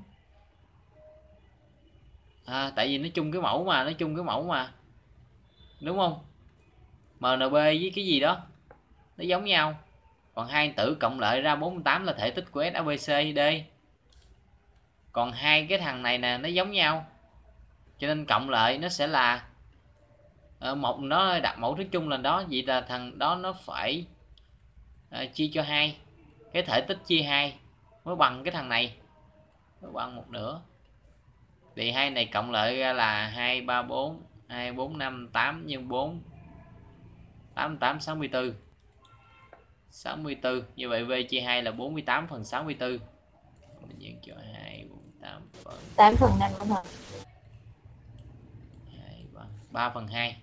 À, tại vì nó chung cái mẫu mà nó chung cái mẫu mà. Đúng không? MNB với cái gì đó nó giống nhau. Còn hai tử cộng lại ra 48 là thể tích của SABCD còn hai cái thằng này nè nó giống nhau. Cho nên cộng lại nó sẽ là ờ, một nó đặt mẫu thức chung là đó vậy là thằng đó nó phải ờ, chia cho hai. Cái thể tích chia hai mới bằng cái thằng này mới bằng một nửa. Thì hai này cộng lại ra là hai ba bốn hai bốn năm tám nhân bốn. Tám tám sáu mươi bốn 64 như vậy V chia 2 là 48 phần 64 mình nhân cho 2 48 phần 8 phần 5 đúng không? 2 bằng 3 phần 2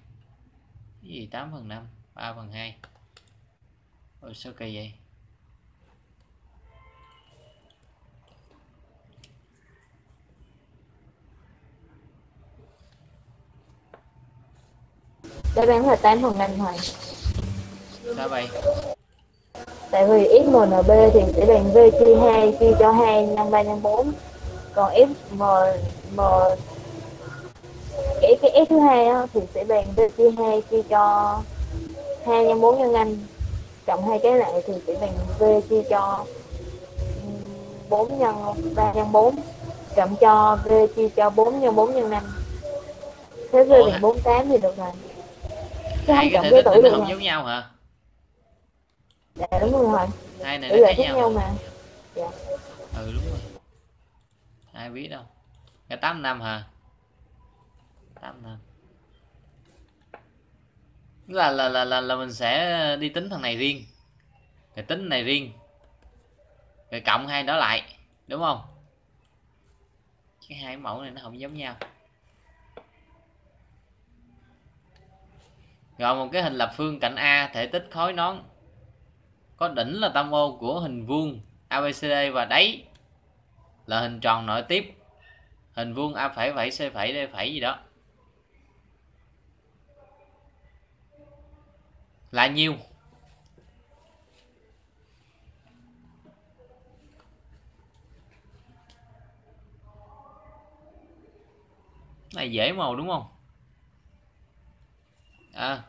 cái gì 8 phần 5 3 phần 2 Ôi sao kỳ vậy? Đáp án là 8 phần 5 thôi sao vậy? Tại vì XMNB thì sẽ bằng V chia 2 chia cho 2 nhân 3 nhân 4 còn XM M cái cái S thứ hai thì sẽ bằng V chia 2 chia cho 2 nhân 4 nhân 5 cộng hai cái lại thì sẽ bằng V chia cho ừm, 4 nhân 3 nhân 4 cộng cho V chia cho 4 nhân 4 nhân 5 thế V bằng 48 thì được rồi. Chứ hai không cái cộng cái tích tử được không giống nhau hả? Dạ đúng rồi. Hai này nó khác nhau nhau mà. Dạ. Ừ đúng rồi. Ai biết đâu. Cái 8 năm hả? 8 năm là là là là, là mình sẽ đi tính thằng này riêng. Rồi tính này riêng. Rồi cộng hai đó lại đúng không? Cái hai mẫu này nó không giống nhau. Rồi một cái hình lập phương cạnh A thể tích khối nón. Có đỉnh là tâm ô của hình vuông abcd và đáy là hình tròn nội tiếp. Hình vuông a phẩy phẩy c phẩy d phẩy gì đó. Là nhiêu? Này dễ màu đúng không? À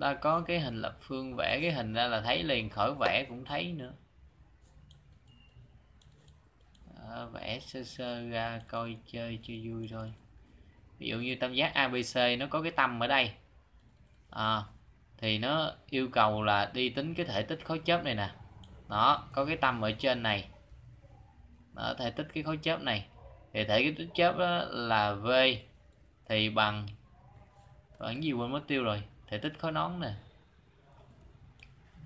ta có cái hình lập phương vẽ cái hình ra là thấy liền khỏi vẽ cũng thấy nữa. À, vẽ sơ sơ ra coi chơi cho vui thôi. Ví dụ như tam giác abc nó có cái tâm ở đây. À, thì nó yêu cầu là đi tính cái thể tích khối chớp này nè. Đó có cái tâm ở trên này. Đó, thể tích cái khối chớp này. Thì thể cái tích chớp đó là v thì bằng bằng gì quên mất tiêu rồi. Thể tích khối nón nè.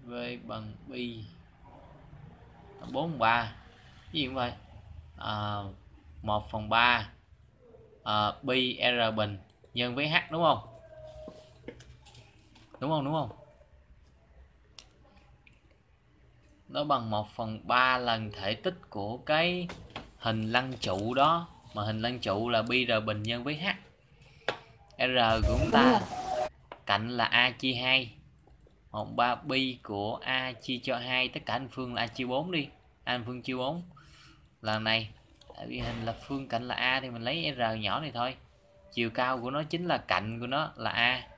V bằng pi 4 phần 3 gì cũng vậy. À, 1 phần 3 à, pi r bình nhân với h đúng không? Đúng không? Đúng không? Nó bằng 1 phần 3 lần thể tích của cái hình lăng trụ đó. Mà hình lăng trụ là pi r bình nhân với h. R của chúng ta cạnh là a chia 2 một ba pi của a chia cho 2 tất cả anh phương là a chia 4 đi. Anh phương chia 4 lần này tại vì hình lập phương cạnh là a thì mình lấy r nhỏ này thôi. Chiều cao của nó chính là cạnh của nó là a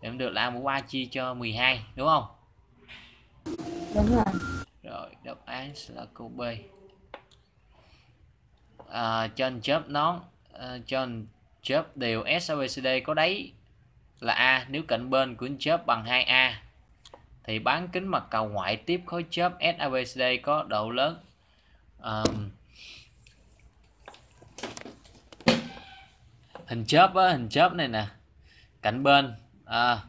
để được là mũ a chia cho 12 đúng không? Đúng rồi. Rồi đáp án là câu b. À, trên chớp nón à, trên chớp đều SABCD có đáy là A nếu cạnh bên của chớp bằng 2A thì bán kính mặt cầu ngoại tiếp khối chớp SABCD có độ lớn. Um, hình chớp á, hình chớp này nè cạnh bên à,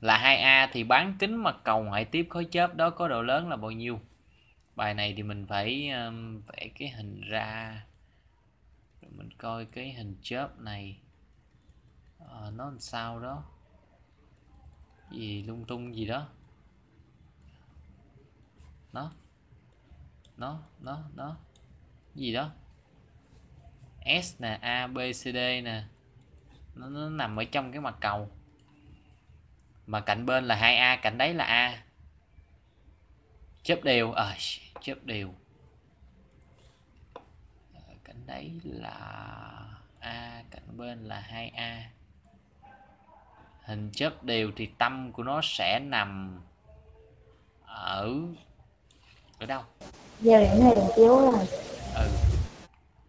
là 2A thì bán kính mặt cầu ngoại tiếp khối chớp đó có độ lớn là bao nhiêu? Bài này thì mình phải um, vẽ cái hình ra. Rồi mình coi cái hình chớp này. À, nó làm sao đó? Gì lung tung gì đó? Nó. Nó nó nó. Gì đó? S nè A B C D nè nó, nó nằm ở trong cái mặt cầu. Mà cạnh bên là 2A cạnh đấy là A. Chớp đều à, chớp đều. Cạnh đấy là A cạnh bên là 2A hình chớp đều thì tâm của nó sẽ nằm ở ở đâu? Giao điểm này đường chéo là ừ.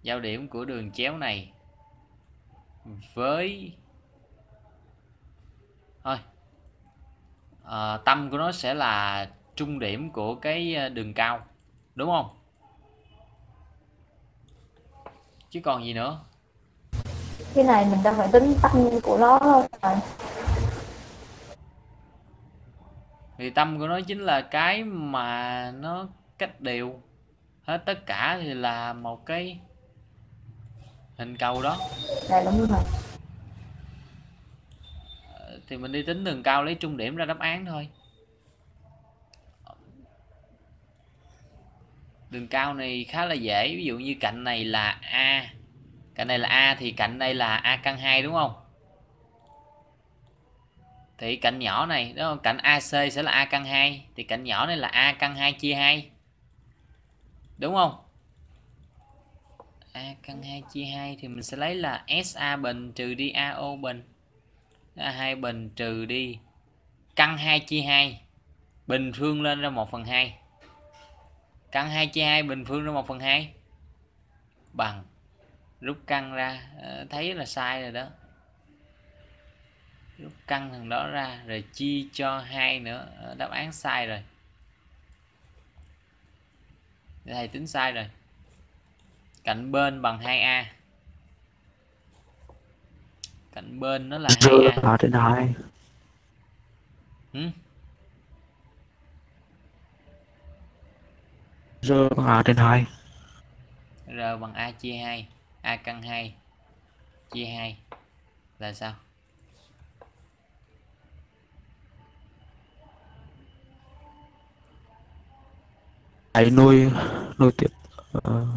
Giao điểm của đường chéo này với thôi. À, tâm của nó sẽ là trung điểm của cái ờ, đường cao đúng không? Chứ còn gì nữa? Cái này mình đang phải tính tâm của nó thôi. Rồi thì tâm của nó chính là cái mà nó cách đều. Hết tất cả thì là một cái hình cầu đó. Là đúng rồi. Ờ, thì mình đi tính đường cao lấy trung điểm ra đáp án thôi. Đường cao này khá là dễ ví dụ như cạnh này là a. Cạnh này là a thì cạnh đây là a căn 2 đúng không? Thì cạnh nhỏ này đó cạnh AC sẽ là a căn 2 thì cạnh nhỏ này là a căn 2 chia 2 đúng không a căn 2 chia 2 thì mình sẽ lấy là SA bình trừ đi AO bình. A2 bình trừ đi. Căn 2 chia 2 bình phương lên ra 1 phần 2 căn 2 chia 2 bình phương ra 1 phần 2 bằng. Rút căn ra ờ, thấy là sai rồi đó. Rút căn thằng đó ra, rồi chia cho 2 nữa. Ờ, đáp án sai rồi. Thầy tính sai rồi cạnh bên bằng 2a cạnh bên nó là Rơ 2a ở trên hai. Ừ? Rơ ở trên hai. R bằng a chia 2 a căn 2 chia 2 là sao? Hãy nuôi nuôi tiếp ờ,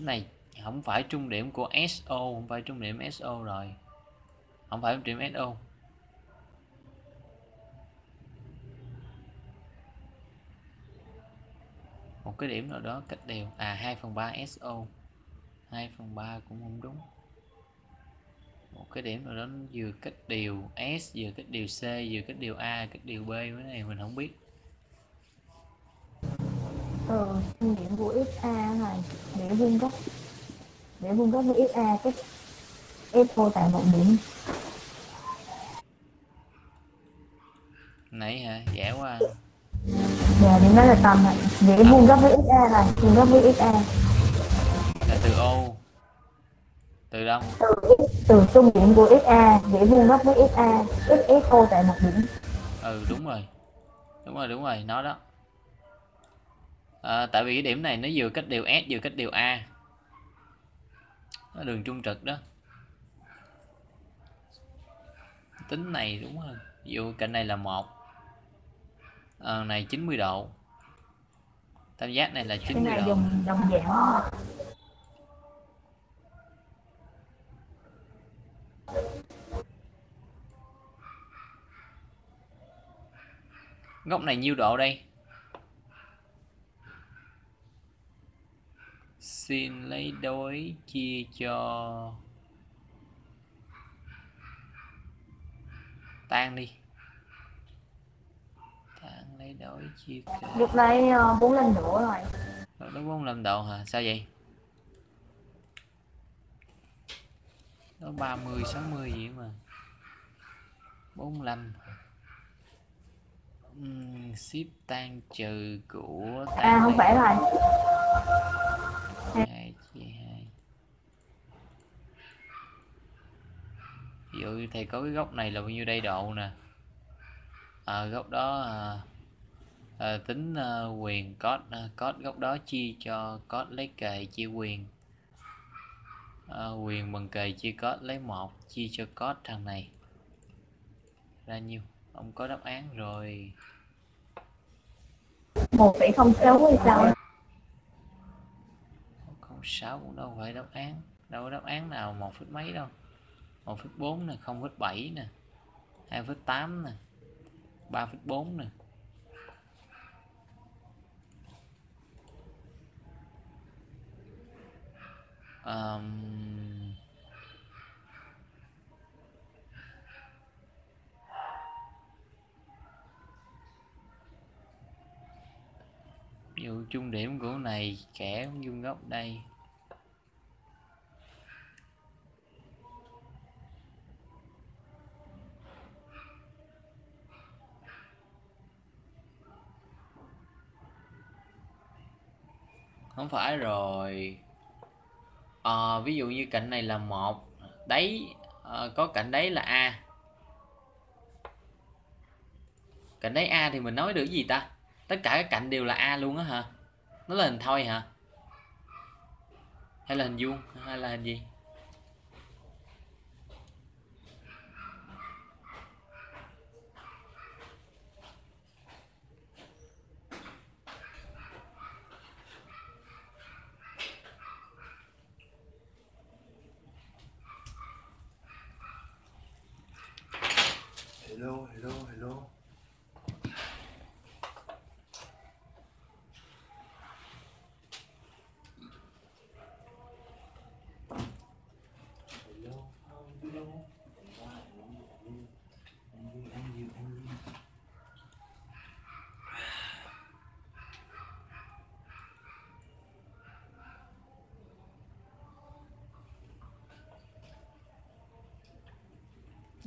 này, không phải trung điểm của SO không phải trung điểm SO rồi. Không phải trung điểm SO một cái điểm nào đó cách đều. À 2 phần 3 SO 2 phần 3 cũng không đúng. Một cái điểm nào đó vừa cách đều S, vừa cách đều C, vừa cách đều A, cách đều B, cái này mình không biết ừ kinh nghiệm của XA này để vuông góc để vuông góc với XA cách FO tại một điểm. Nãy hả? Dễ quá. Giờ điểm đó là tầm này. Để vuông góc với XA này vuông góc với XA là từ O. Từ đâu? Từ từ trung điểm của XA để vuông góc với XA XFO tại một điểm. Ừ đúng rồi. Đúng rồi đúng rồi nó đó à, tại vì cái điểm này nó vừa cách đều S vừa cách đều A. Nó đường trung trực đó. Tính này đúng hơn. Ví dụ cạnh này là một. À, này 90 độ. Tam giác này là cái 90 này độ. dùng đồng dạng. Góc này nhiêu độ đây xin lấy đối chia cho. Tan đi. Tan lấy đối chia cho lúc đấy ờ, bốn lên nữa rồi. Đó, nó 45 độ hả? Sao vậy? Nó 30 60 gì mà. 45 Ừm, ship tan trừ của tan à không lấy phải rồi hai chia hai ví dụ thầy có cái góc này là bao nhiêu đây độ nè? À, góc đó à, à, tính à, quyền cos à, cos góc đó chia cho cos lấy kề chia quyền. À, quyền bằng kề chia cos lấy một chia cho cos thằng này. Ra nhiêu? Ông có đáp án rồi. Một phẩy không sáu hay sao? Không sáu cũng đâu phải đáp án. Đâu có đáp án nào một phút mấy đâu một phút bốn nè không phút bảy nè hai phút tám nè ba phút bốn nè. Um, dù chung điểm của này kẻ dung góc đây. Không phải rồi. À, ví dụ như cạnh này là một. Đấy à, có cạnh đấy là a. Cạnh đấy a thì mình nói được gì ta? Tất cả các cạnh đều là a luôn á hả? Nó là hình thoi hả? Hay là hình vuông? Hay là hình gì? Hello, hello, hello.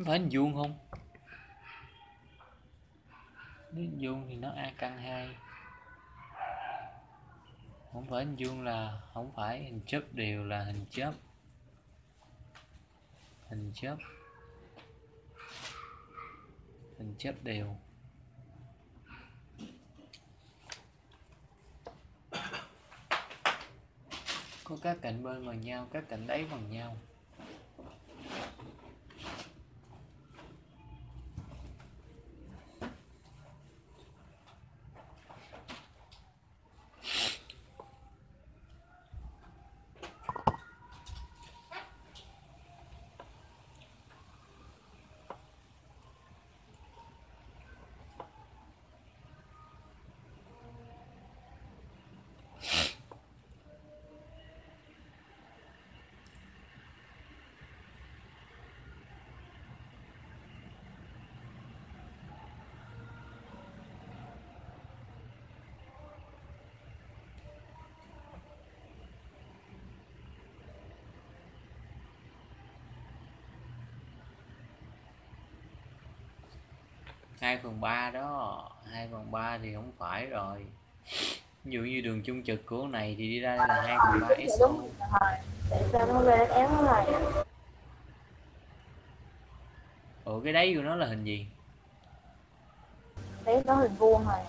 Anh vuông không nếu hình vuông thì nó a căn 2 không phải hình vuông là, không phải hình chớp đều là hình chớp. Hình chớp. Hình chớp đều. Có các cạnh bên bằng nhau, các cạnh đáy bằng nhau. 2 phần 3 đó 2 phần 3 thì không phải rồi. Ví dụ như đường chung trực của này thì đi ra đây là 2 phần 3 Dạ x đúng rồi tại sao nó án nó này ủa cái đấy của nó là hình gì? Đấy nó hình vuông rồi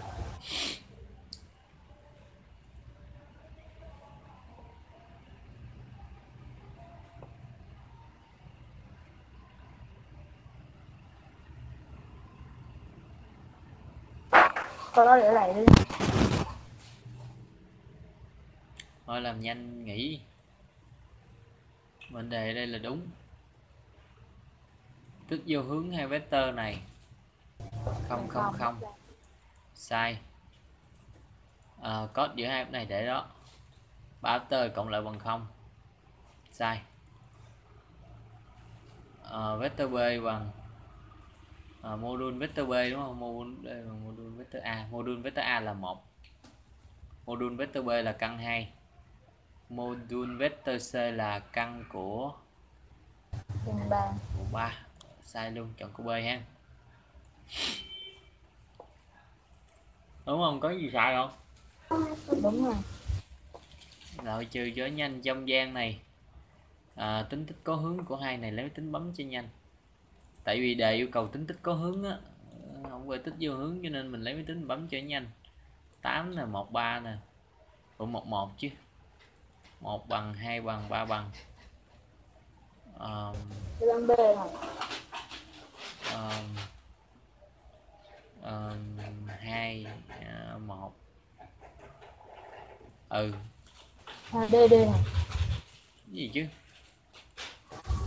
câu đó để lại đi. Thôi làm nhanh nghỉ. Vấn đề đây là đúng. Tích vô hướng hai vector này. Không không không. sai. À, code giữa hai này để đó. Ba vector cộng lại bằng không. Sai. À, vector b bằng à, module vector b đúng không? Module đây là module vector a. Module vector a là một. Module vector b là căn 2 module vector c là căn của chừng ba. của ba. Sai luôn chọn câu b ha. Đúng không? Có gì sai không? Đúng rồi. Loại trừ cho nhanh trong gian này. À, tính tích có hướng của hai này lấy tính bấm cho nhanh tại vì đề yêu cầu tính tích có hướng á không phải tích vô hướng cho nên mình lấy máy tính bấm cho nhanh. 8 nè 13 nè. Của 11 chứ. Một bằng hai bằng ba bằng. Um, bằng b rồi um, um, hai uh, một. Ừ. À, d d gì chứ?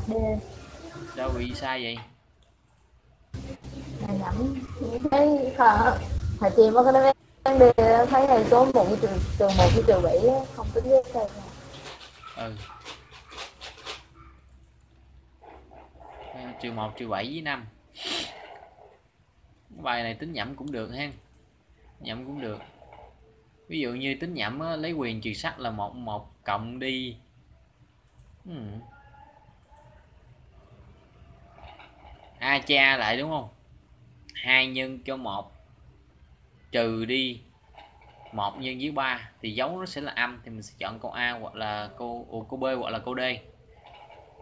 D. Sao bị sai vậy nhẩm thấy hồi thầy mới có cái em đi thấy này số một với trừ trừ một cái trừ bảy không tính với thầy ừ. Trừ một trừ bảy với năm. Bài này tính nhẩm cũng được ha nhẩm cũng được. Ví dụ như tính nhẩm á, lấy quyền trừ sắc là một một cộng đi. Ừ. a cha lại đúng không? Hai nhân cho một. Trừ đi một nhân với ba thì dấu nó sẽ là âm thì mình sẽ chọn câu a hoặc là câu ủa, câu b hoặc là câu d.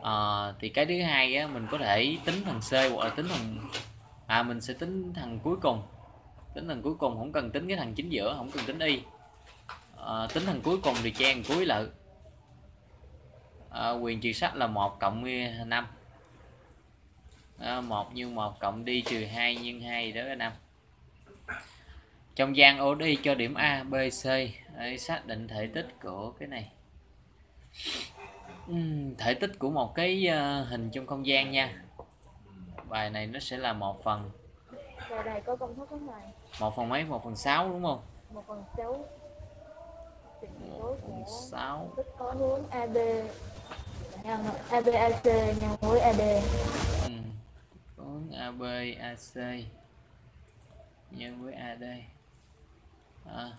À, thì cái thứ hai á, mình có thể tính thằng c hoặc là tính thằng à mình sẽ tính thằng cuối cùng. Tính thằng cuối cùng không cần tính cái thằng chính giữa không cần tính y. À, tính thằng cuối cùng thì trang cuối lại. À, quyền trừ sách là một cộng 5 à, 1 nhân 1 cộng đi trừ 2 nhân 2 đó là 5 trong gian OD cho điểm A, B, C để xác định thể tích của cái này. Thể tích của một cái ờ, hình trong không gian nha. Bài này nó sẽ là một phần. Rồi đây có công thức thế này một phần mấy? Một phần sáu đúng không? Một phần sáu. Một phần sáu. có hướng AB nhân ABAC nhân với AD ừ hướng AB AC nhân với AD à.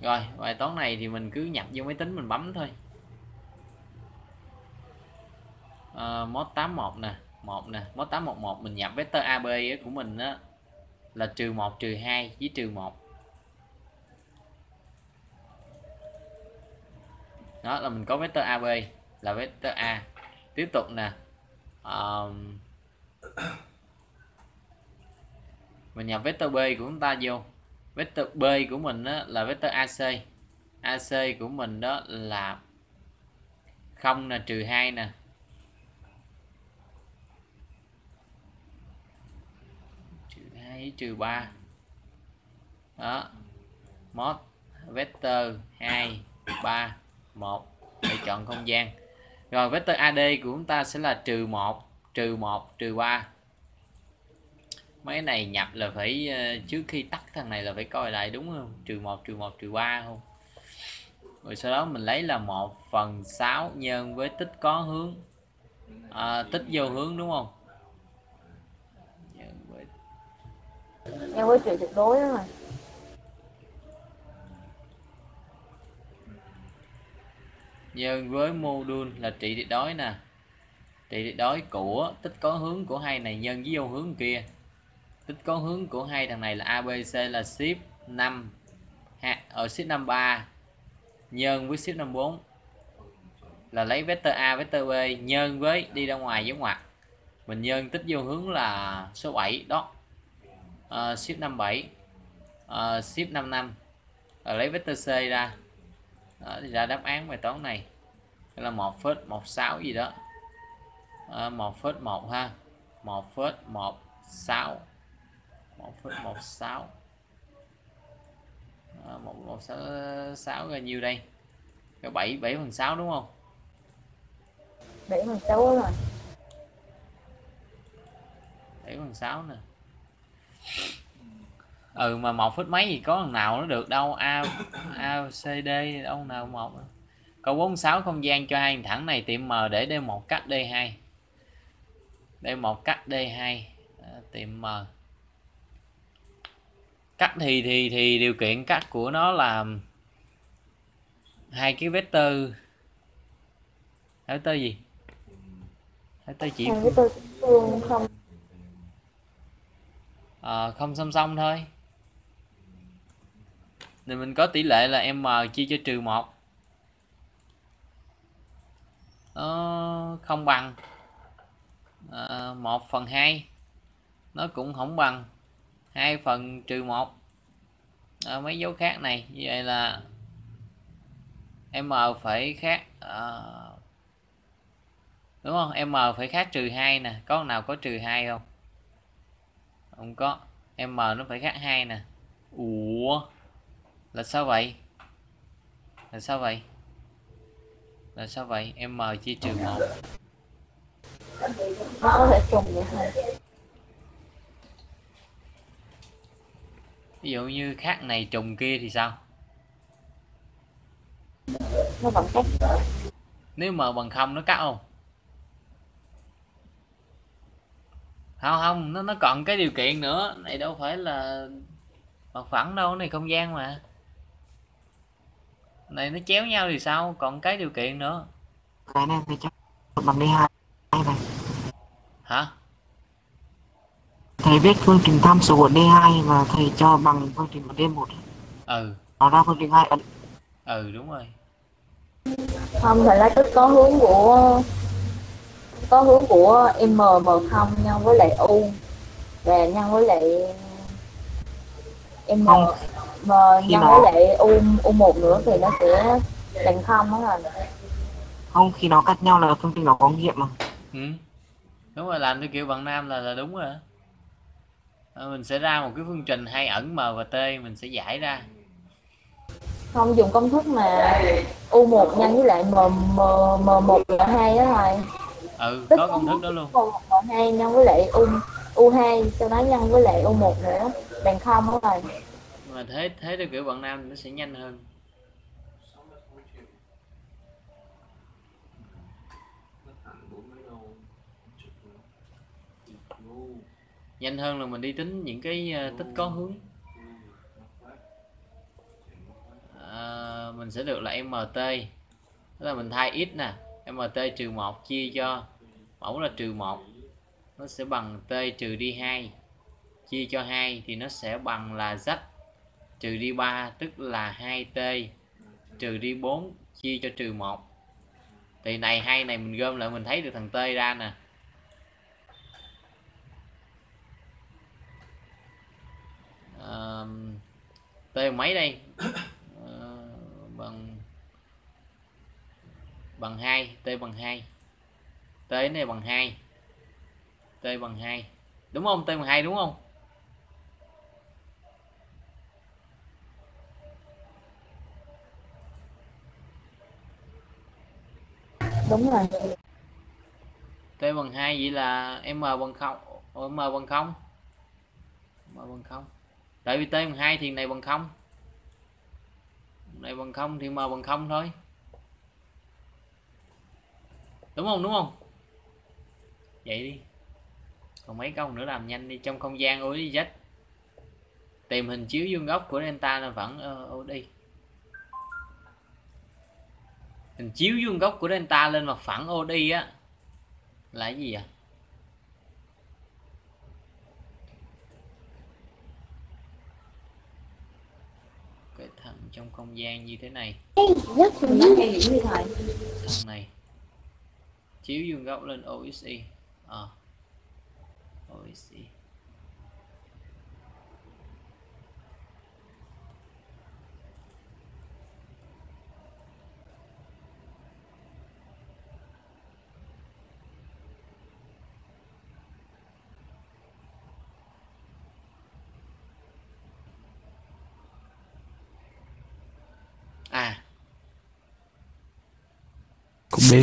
rồi bài toán này thì mình cứ nhập vô máy tính mình bấm thôi. À, mod 81 nè một nè. Mod 811 mình nhập vector AB của mình á là trừ 1 trừ 2 với trừ 1 đó là mình có vector AB là vector A. Tiếp tục nè um, mình nhập vector B của chúng ta vô. Vector B của mình đó là vector AC AC của mình đó là không nè trừ 2 nè. Trừ 2 trừ 3 đó. Mod vector 2 3 1 để chọn không gian rồi vector AD của chúng ta sẽ là trừ 1 trừ 1 trừ 3 mấy này nhập là phải ờ, trước khi tắt thằng này là phải coi lại đúng không? Trừ 1 trừ 1 trừ 3 không? Rồi sau đó mình lấy là 1 phần 6 nhân với tích có hướng. À, tích vô hướng đúng không? Nhân với nhân với trừ tuyệt đối đó rồi nhân với mô đun là trị tuyệt đối nè. Trị tuyệt đối của tích có hướng của hai này nhân với vô hướng kia. Tích có hướng của hai thằng này là ABC là ship 5 ha, ở ship 53 nhân với ship 54 là lấy vector A vector B nhân với đi ra ngoài dấu ngoặc. Mình nhân tích vô hướng là số 7 đó. Uh, ship 57 uh, ờ, ship 55 rồi lấy vector C ra đó, thì ra đáp án bài toán này là 1,16 gì đó. À, 1,1 ha. 1,16 1,16 à, 1,16 là nhiêu đây? Cái 7 7 phần 6 đúng không? 7 phần 6 rồi. 7 phần 6 nè ừ mà một phút mấy gì có thằng nào nó được đâu. A a c d đâu nào một câu 46 không gian cho hai thẳng này tiệm m để d 1 cắt d 2 d 1 cắt d 2 tiệm m. Cắt thì thì thì điều kiện cắt của nó là hai cái vector. Vector gì? Vector chỉ không. Ờ, không song song thôi thì mình có tỷ lệ là m ờ, chia cho trừ một. Nó không bằng. Ờ, à, 1 phần 2 nó cũng không bằng. 2 phần trừ 1 à, ờ, mấy dấu khác này. Như vậy là m phải khác à, đúng không? M phải khác trừ 2 nè. Có nào có trừ 2 không? Không có. M nó phải khác 2 nè. Ủa? Là sao vậy? Là sao vậy? Là sao vậy? M chia trừ 1 nó có thể trùng vậy thôi ví dụ như khác này trùng kia thì sao? Nó bằng cách nếu m bằng không nó cắt không? Không không nó nó còn cái điều kiện nữa. Này đâu phải là bằng phẳng đâu này không gian mà này nó chéo nhau thì sao? Còn cái điều kiện nữa. Cái này thì chắc bằng đi hai này. Hả? Thầy viết phương trình tham số của D2 và thầy cho bằng phương trình của D1 ừ. Nó ra phương trình 2 ấn. Ừ đúng rồi. Không thì là tích có hướng của có hướng của m m không nhân với lại u. Và nhân với lại m Không. M Khi nhân với lại u u một nữa thì nó sẽ bằng không đó rồi không khi nó cắt nhau là phương trình nó có nghiệm mà. Ừ. đúng rồi làm theo kiểu bằng nam là là đúng rồi Ờ, mình sẽ ra một cái phương trình hai ẩn m và t mình sẽ giải ra. Không dùng công thức mà u một nhân với lại m m m một là hai đó rồi ừ Tức có công thức đó luôn. M hai nhân với lại u u hai sau đó nhân với lại u một nữa. Bằng không đó rồi mà thế thế theo kiểu bạn nam thì nó sẽ nhanh hơn. Nhanh hơn là mình đi tính những cái ờ, tích có hướng. À, mình sẽ được là mt tức là mình thay x nè mt trừ 1 chia cho mẫu là trừ 1 nó sẽ bằng t trừ đi 2 chia cho 2 thì nó sẽ bằng là z trừ đi 3 tức là 2t trừ đi 4 chia cho trừ 1 thì này hai này mình gom lại mình thấy được thằng t ra nè. Ờ, t mấy đây? Ờ, bằng bằng 2 t bằng 2 t này bằng 2 t bằng 2 đúng không? T bằng 2 đúng không? Đúng rồi. T bằng 2 vậy là m bằng 0 m bằng 0 m bằng 0 tại vì t bằng 2 thì này bằng 0 này bằng 0 thì m bằng 0 thôi. Đúng không đúng không? Vậy đi. Còn mấy câu nữa làm nhanh đi trong không gian ODZ tìm hình chiếu vuông góc của delta là vẫn uh, đi mình chiếu vuông góc của delta lên mặt phẳng OD á là cái gì ạ? À? cái thằng trong không gian như thế này thằng này chiếu vuông góc lên OSI à. OSI B.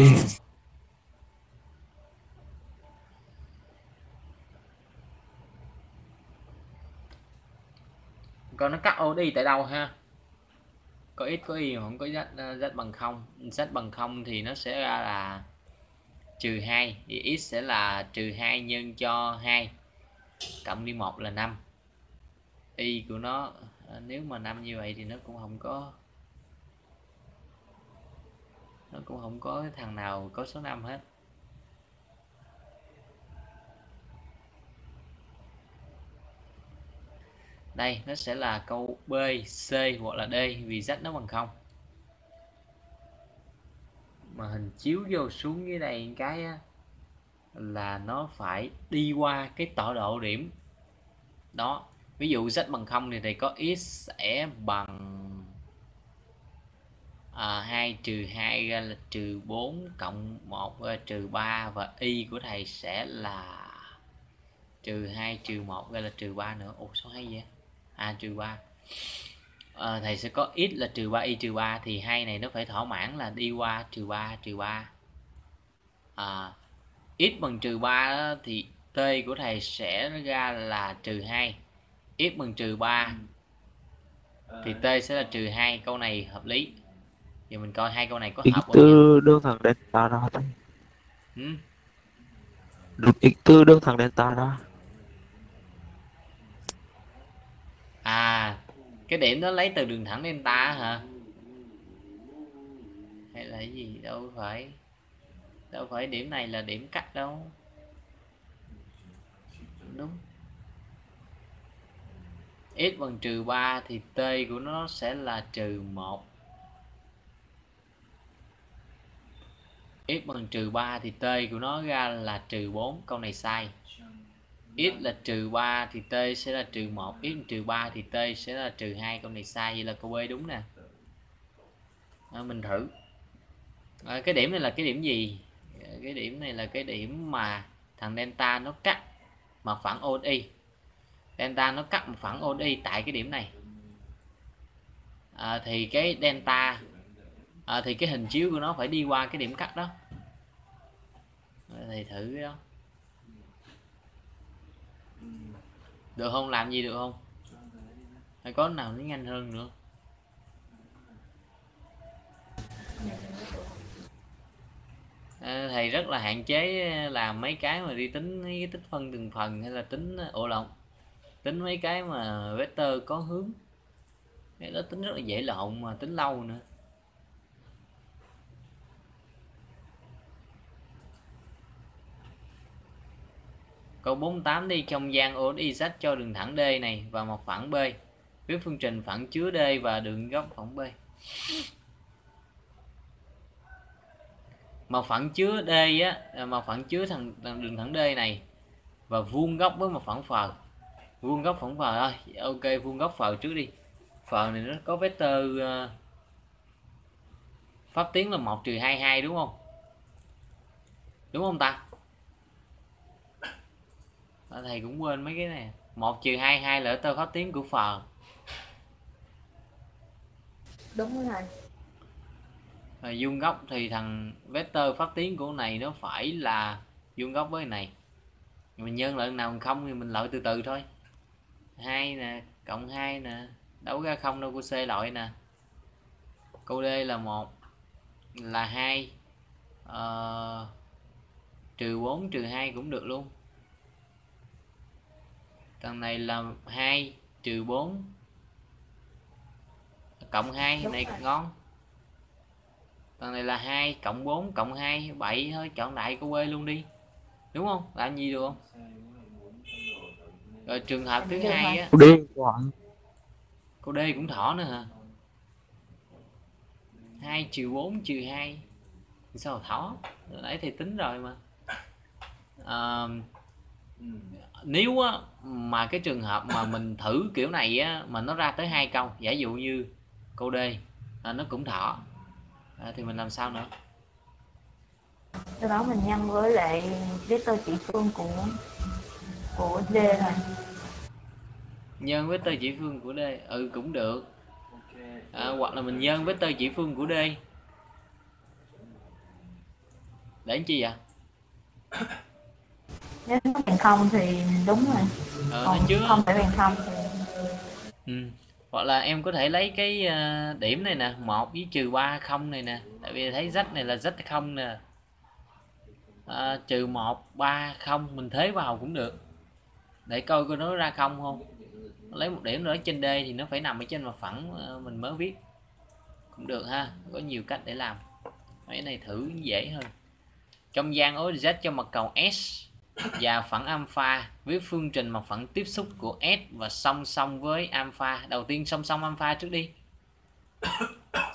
còn nó cắt ô đi tại đâu ha? Có ít, có y mà không có z uh, z bằng không. Z bằng không thì nó sẽ ra là trừ 2 thì x sẽ là trừ 2 nhân cho 2 cộng đi 1 là 5 y của nó uh, nếu mà 5 như vậy thì nó cũng không có nó cũng không có thằng nào có số 5 hết. Đây nó sẽ là câu B, C hoặc là D vì Z nó bằng không. Mà hình chiếu vô xuống dưới đây cái á, là nó phải đi qua cái tọa độ điểm. Đó ví dụ z bằng không thì thầy có x sẽ bằng à, 2 trừ 2 ra là trừ 4 cộng 1 ra trừ 3 và y của thầy sẽ là trừ 2 trừ 1 ra là trừ 3 nữa. Ủa sao hay vậy? À trừ 3 à, thầy sẽ có x là trừ 3 y trừ 3 thì hai này nó phải thỏa mãn là đi qua trừ 3 trừ 3 à, x bằng trừ 3 đó, thì t của thầy sẽ ra là trừ 2 x bằng trừ 3 thì t sẽ là trừ 2 câu này hợp lý giờ mình coi hai câu này có X hợp tư đương thẳng delta ra thôi. ừ? Rút x tư đương thẳng delta ra. à cái điểm đó lấy từ đường thẳng delta hả hay là gì đâu phải đâu phải điểm này là điểm cắt đâu đúng x bằng trừ 3 thì t của nó sẽ là trừ 1 x bằng trừ 3 thì t của nó ra là trừ 4 câu này sai. X là trừ 3 thì t sẽ là trừ 1 x trừ 3 thì t sẽ là trừ 2 câu này sai vậy là câu B đúng nè. À, mình thử. À, cái điểm này là cái điểm gì? Cái điểm này là cái điểm mà thằng delta nó cắt mặt phẳng ODI delta nó cắt mặt phẳng ODI tại cái điểm này. À, thì cái delta à, thì cái hình chiếu của nó phải đi qua cái điểm cắt đó. Thì thử cái đó. Được không? Làm gì được không? Hay có nào nó nhanh hơn nữa. À, thầy rất là hạn chế ờ, làm mấy cái mà đi tính mấy cái tích phân từng phần hay là tính ổ lộn tính mấy cái mà vector có hướng. Cái đó tính rất là dễ lộn mà tính lâu nữa. Câu 48 đi trong gian OXY cho đường thẳng D này và một phẳng B. Viết phương trình phẳng chứa D và đường góc phẳng B. Một phẳng chứa D á, à, một phẳng chứa thằng, thằng đường thẳng D này và vuông góc với một phẳng phờ. Vuông góc phẳng phờ thôi. Ok, vuông góc phờ trước đi. Phờ này nó có vector uh, pháp tiến là 1 trừ 22 đúng không? Đúng không ta? À, thầy cũng quên mấy cái này. Một trừ hai hai là tơ pháp tiến của phờ. Đúng rồi thầy. Rồi vuông góc thì thằng vector pháp tiến của này nó phải là vuông góc với này. Mình nhân lại nào không thì mình loại từ từ thôi. Hai nè cộng hai nè đấu ra không đâu cô c loại nè. Câu d là một là hai. Uh, trừ 4 trừ 2 cũng được luôn Thằng này là 2 trừ 4 cộng 2 Đúng này rồi. ngon. Thằng này là 2 cộng 4 cộng 2 7 thôi, chọn đại câu B luôn đi. Đúng không? Làm gì được không? Rồi trường hợp thứ hai á, Câu D câu D cũng thỏ nữa hả? 2 trừ 4 trừ 2 sao thỏ nãy thì tính rồi mà à, nếu á, mà cái trường hợp mà mình thử kiểu này á, mà nó ra tới hai câu giả dụ như câu D à, nó cũng thỏ à, thì mình làm sao nữa? Sau đó mình nhân với lại vector chỉ phương của của D thôi nhân với tơ chỉ phương của D ừ cũng được. Ok. à, hoặc là mình nhân với tơ chỉ phương của D. Để làm chi vậy nếu nó bằng không thì đúng rồi. Ờ, còn nó chứa không phải bằng không thì ừ. hoặc là em có thể lấy cái ờ, điểm này nè một với trừ ba không này nè. Tại vì thấy z này là z không nè. À, trừ một ba không mình thế vào cũng được. Để coi coi nó ra không không. Lấy một điểm nữa trên D thì nó phải nằm ở trên mặt phẳng mình mới viết cũng được ha có nhiều cách để làm. Mấy này thử dễ hơn. Trong gian ối Z cho mặt cầu S và phẳng alpha với phương trình mặt phẳng tiếp xúc của S và song song với alpha. Đầu tiên song song alpha trước đi.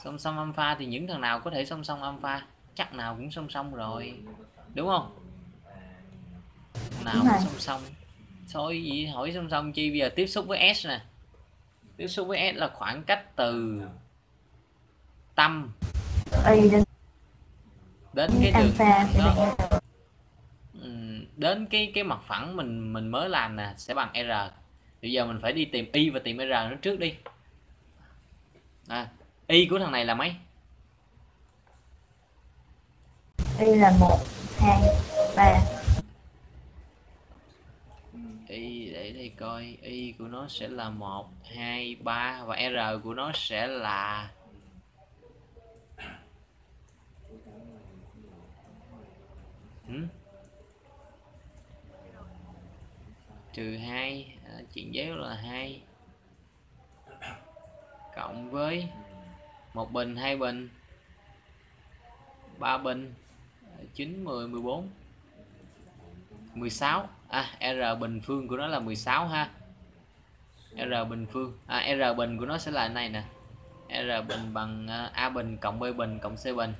Song song alpha thì những thằng nào có thể song song alpha? Chắc nào cũng song song rồi. Đúng không? Nào cũng song song. Thôi gì hỏi song song chi? Bây giờ tiếp xúc với S nè. Tiếp xúc với S là khoảng cách từ tâm đến cái đường đó đến cái cái mặt phẳng mình mình mới làm nè sẽ bằng r. Bây giờ mình phải đi tìm y và tìm r nó trước đi. À, y của thằng này là mấy? Y là một hai ba. Y để đây coi. Y của nó sẽ là một hai ba và r của nó sẽ là Hử? Trừ hai à, chuyện là hai. Cộng với một bình hai bình. Ba bình chín mười mười bốn. 16 à R bình phương của nó là 16 ha. R bình phương. À R bình của nó sẽ là này nè. R bình bằng à, A bình cộng B bình cộng C bình.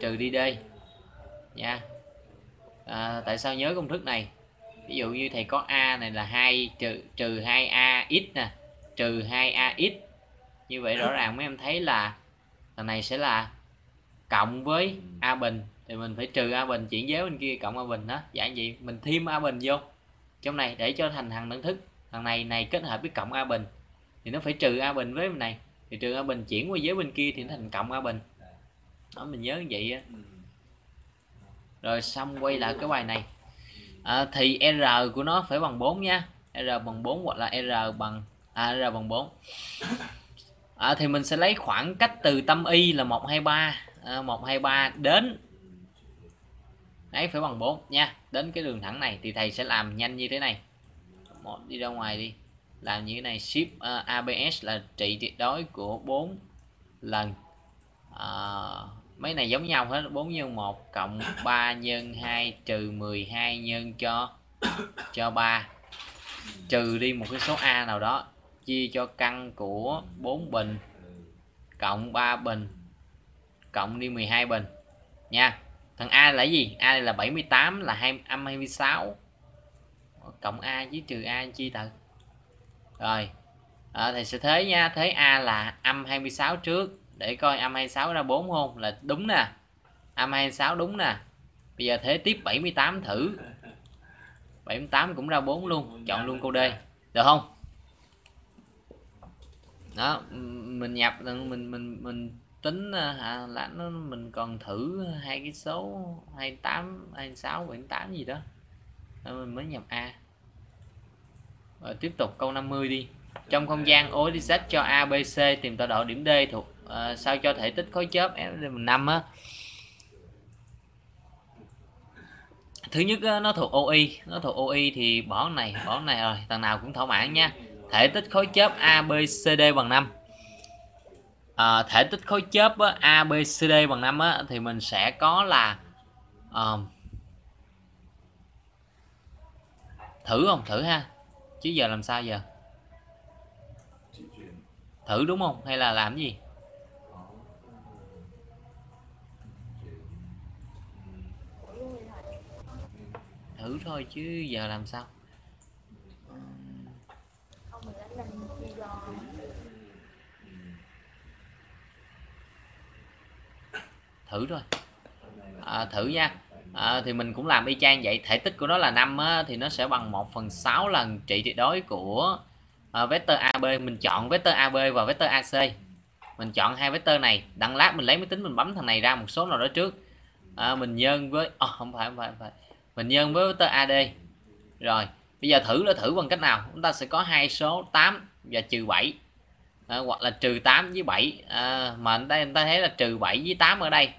Trừ đi D nha. À, tại sao nhớ công thức này? Ví dụ như thầy có A này là 2 trừ trừ 2A x nè trừ 2A x như vậy rõ ràng mấy em thấy là thằng này sẽ là cộng với A bình. Thì mình phải trừ A bình chuyển giới bên kia cộng A bình đó. Dạng gì mình thêm A bình vô. Trong này để cho thành thằng đẳng thức thằng này này kết hợp với cộng A bình. Thì nó phải trừ A bình với bên này. Thì trừ A bình chuyển qua giới bên kia thì nó thành cộng A bình. Đó mình nhớ như vậy á. Rồi xong quay lại cái bài này à, thì R của nó phải bằng 4 nha. R bằng 4 hoặc là R bằng à, R bằng 4 à, thì mình sẽ lấy khoảng cách từ tâm y là 123 à, 123 đến ấy phải bằng 4 nha. Đến cái đường thẳng này thì thầy sẽ làm nhanh như thế này. Một đi ra ngoài đi. Làm như thế này ship uh, à, ABS là trị tuyệt đối của 4 lần. Uh, mấy này giống nhau hết 4 nhân 1 cộng 3 nhân 2 trừ 12 nhân cho cho 3 trừ đi một cái số A nào đó chia cho căn của 4 bình cộng 3 bình cộng đi 12 bình. Nha thằng A là gì? A là 78 là 2 âm 26 cộng A với trừ A chia tận rồi à, thầy sẽ thế nha thế A là âm 26 trước để coi âm 26 ra 4 không? Là đúng nè. Âm 26 đúng nè. Bây giờ thế tiếp 78 thử. 78 cũng ra 4 luôn. Chọn luôn câu D. Được không? Đó mình nhập mình mình mình tính à, là nó mình còn thử hai cái số 28 26 78 gì đó. Rồi mình mới nhập A. Rồi tiếp tục câu 50 đi. Trong không gian ODZ cho ABC tìm tọa độ điểm D thuộc ờ, sao cho thể tích khối chớp F5 á? Thứ nhất á, nó thuộc OI nó thuộc OI thì bỏ này bỏ này rồi thằng nào cũng thỏa mãn nha. Thể tích khối chớp ABCD bằng 5 à, thể tích khối chớp á, ABCD bằng 5 á, thì mình sẽ có là ờ, thử không? Thử ha. Chứ giờ làm sao giờ? Thử đúng không? Hay là làm gì thử thôi chứ giờ làm sao? Không mình đánh thử thôi. À, thử nha. À, thì mình cũng làm y chang vậy. Thể tích của nó là 5 á, thì nó sẽ bằng 1 phần 6 lần trị tuyệt đối của à, vector AB mình chọn vector AB và vector AC mình chọn hai vector này. Đặng lát mình lấy máy tính mình bấm thằng này ra một số nào đó trước. À, mình nhân với oh, không phải không phải không phải mình nhân với vector AD rồi bây giờ thử là thử bằng cách nào? Chúng ta sẽ có hai số 8 và trừ 7 à, hoặc là trừ 8 với 7 à, mà đây chúng ta thấy là trừ 7 với 8 ở đây.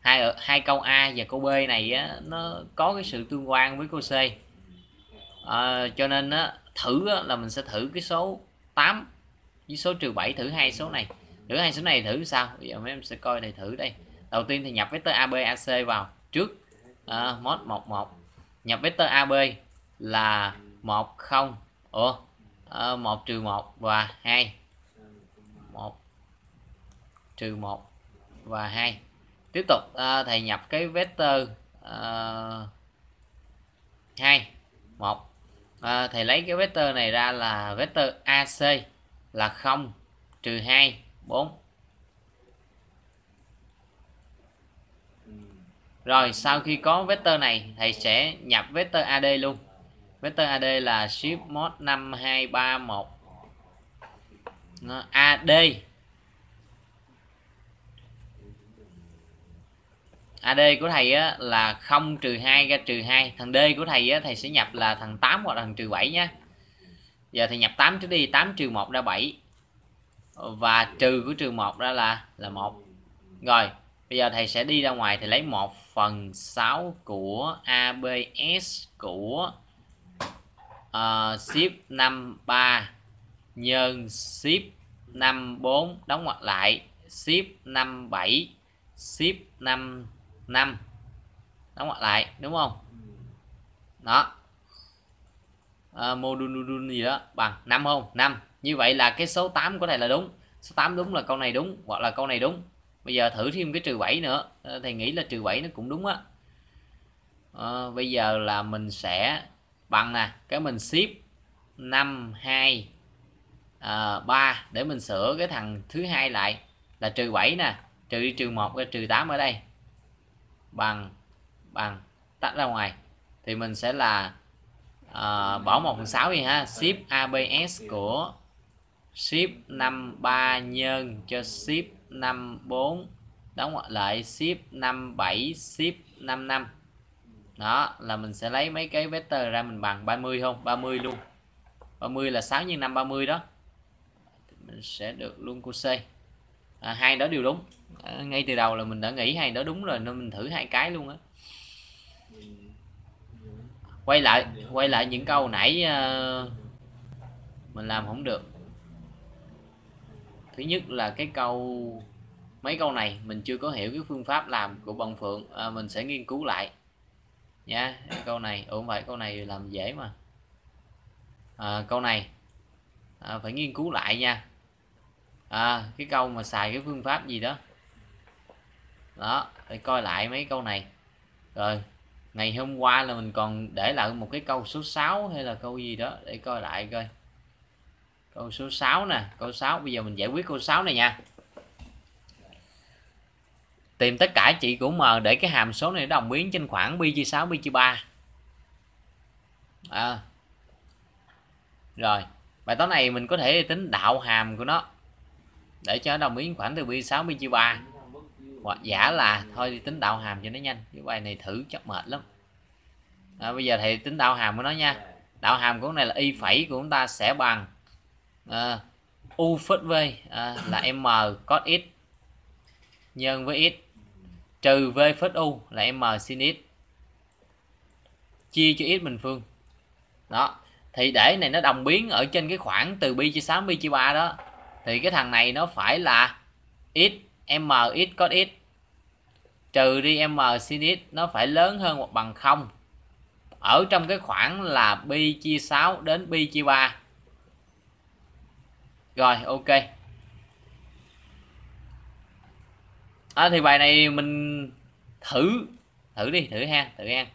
Hai hai câu A và câu B này á, nó có cái sự tương quan với câu C. À, cho nên á, thử á, là mình sẽ thử cái số 8 với số trừ 7 thử hai số này. Thử hai số này thử sao? Bây giờ mấy em sẽ coi thầy thử đây. Đầu tiên thì nhập vector AB AC vào trước. À, mod 11 nhập vector AB là 1 0 ủa ờ, à, 1 trừ 1 và 2 1 trừ 1 và 2 tiếp tục à, thầy nhập cái vector à, 2 1 à, thầy lấy cái vector này ra là vector AC là 0 trừ 2 4 rồi sau khi có vector này thầy sẽ nhập vector AD luôn. Vector AD là shift mod 5231 Nó, AD AD của thầy á, là 0 trừ 2 ra trừ 2 thằng D của thầy á, thầy sẽ nhập là thằng 8 hoặc là thằng trừ 7 nhé giờ thầy nhập 8 trước đi 8 trừ 1 ra 7 và trừ của trừ 1 ra là là 1 rồi bây giờ thầy sẽ đi ra ngoài thì lấy 1 phần 6 của ABS của uh, ship 53 nhân ship 54 đóng ngoặc lại ship 57 ship 55 đóng ngoặc lại đúng không? Đó. Ờ, uh, module gì đó bằng 5 không? 5 như vậy là cái số 8 có thể là đúng. Số 8 đúng là câu này đúng hoặc là câu này đúng bây giờ thử thêm cái trừ 7 nữa. Ờ, thầy nghĩ là trừ 7 nó cũng đúng á. À, bây giờ là mình sẽ bằng nè cái mình ship 5 2 à, 3 để mình sửa cái thằng thứ hai lại. Là trừ 7 nè trừ đi trừ 1 ra trừ 8 ở đây. Bằng bằng tách ra ngoài. Thì mình sẽ là à, bỏ 1 phần 6 đi ha. Ship ABS của ship 53 nhân cho ship 54 đóng ngoặc lại ship 57 ship 55 đó là mình sẽ lấy mấy cái vector ra mình bằng 30 không? 30 luôn. 30 là 6 nhân 5 30 đó. Mình sẽ được luôn cô C. À, hai đó đều đúng. À, ngay từ đầu là mình đã nghĩ hai đó đúng rồi nên mình thử hai cái luôn á. Quay lại quay lại những câu nãy uh, mình làm không được thứ nhất là cái câu mấy câu này mình chưa có hiểu cái phương pháp làm của bằng phượng. À, mình sẽ nghiên cứu lại. Nha câu này ủa không phải câu này làm dễ mà. À, câu này à, phải nghiên cứu lại nha. À, cái câu mà xài cái phương pháp gì đó. Đó phải coi lại mấy câu này. Rồi ngày hôm qua là mình còn để lại một cái câu số 6 hay là câu gì đó để coi lại coi câu số 6 nè. Câu 6 bây giờ mình giải quyết câu 6 này nha. Tìm tất cả trị của m để cái hàm số này đồng biến trên khoảng pi chia 6 pi chia 3 à. rồi. Bài toán này mình có thể tính đạo hàm của nó để cho nó đồng biến khoảng từ pi 6 pi chia 3 hoặc giả là thôi đi tính đạo hàm cho nó nhanh. Cái bài này thử chắc mệt lắm. À, bây giờ thầy tính đạo hàm của nó nha. Đạo hàm của này là y phẩy của chúng ta sẽ bằng à, u phết v à, là m cos x nhân với x trừ v phết u là m sin x chia cho x bình phương. Đó thì để này nó đồng biến ở trên cái khoảng từ pi chia 6 pi chia 3 đó thì cái thằng này nó phải là x m x cos x trừ đi m sin x nó phải lớn hơn hoặc bằng 0 ở trong cái khoảng là pi chia 6 đến pi chia 3 rồi ok. À, thì bài này mình thử thử đi thử ha thử ha.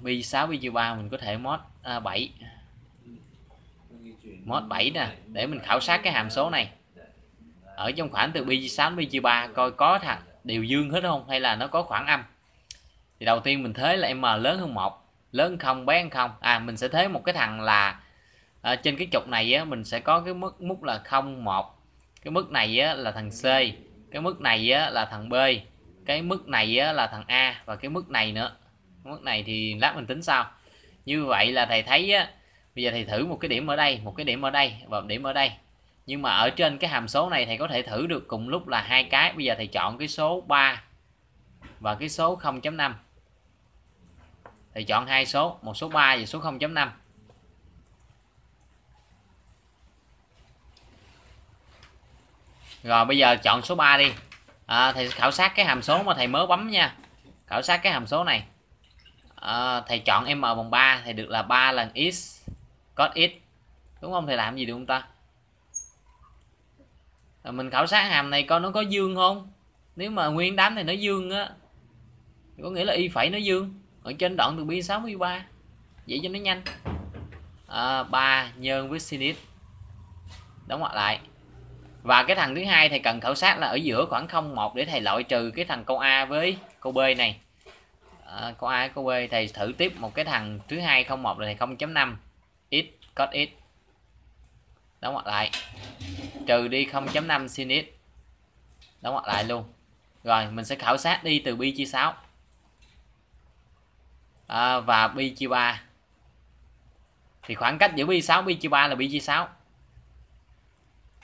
Bi 6 bi 3 mình có thể mod à, 7 mod 7 nè để mình khảo sát cái hàm số này. Ở trong khoảng từ bi 6 đến bi 3 coi có thằng điều dương hết không hay là nó có khoảng âm? Thì đầu tiên mình thế là m lớn hơn một lớn hơn không bé hơn không? À mình sẽ thế một cái thằng là à, trên cái trục này á, mình sẽ có cái mức mức là không một. Cái mức này á, là thằng C cái mức này á, là thằng B cái mức này á, là thằng A và cái mức này nữa. Mức này thì lát mình tính sau. Như vậy là thầy thấy á, bây giờ thầy thử một cái điểm ở đây một cái điểm ở đây và một điểm ở đây. Nhưng mà ở trên cái hàm số này thầy có thể thử được cùng lúc là hai cái. Bây giờ thầy chọn cái số 3 và cái số 0.5 thầy chọn hai số một số 3 và số 0.5 rồi bây giờ chọn số 3 đi. À, thầy khảo sát cái hàm số mà thầy mới bấm nha. Khảo sát cái hàm số này. À, thầy chọn m bằng 3 thì được là 3 lần x cos x. Đúng không? Thầy làm gì được không ta? À, mình khảo sát hàm này coi nó có dương không? Nếu mà nguyên đám này nó dương á. Thì có nghĩa là y phẩy nó dương. Ở trên đoạn từ bi 63 vậy cho nó nhanh. À, 3 nhân với sin x. Đóng ngoặc lại và cái thằng thứ hai thầy cần khảo sát là ở giữa khoảng 01 để thầy loại trừ cái thằng câu A với câu B này. À, câu A câu B thầy thử tiếp một cái thằng thứ hai 01 là thầy 0.5 x cos x đóng ngoặc lại. Trừ đi 0.5 sin x đóng ngoặc lại luôn. Rồi mình sẽ khảo sát đi từ pi chia 6 à, ờ, và pi chia 3 thì khoảng cách giữa pi 6 pi chia 3 là pi chia 6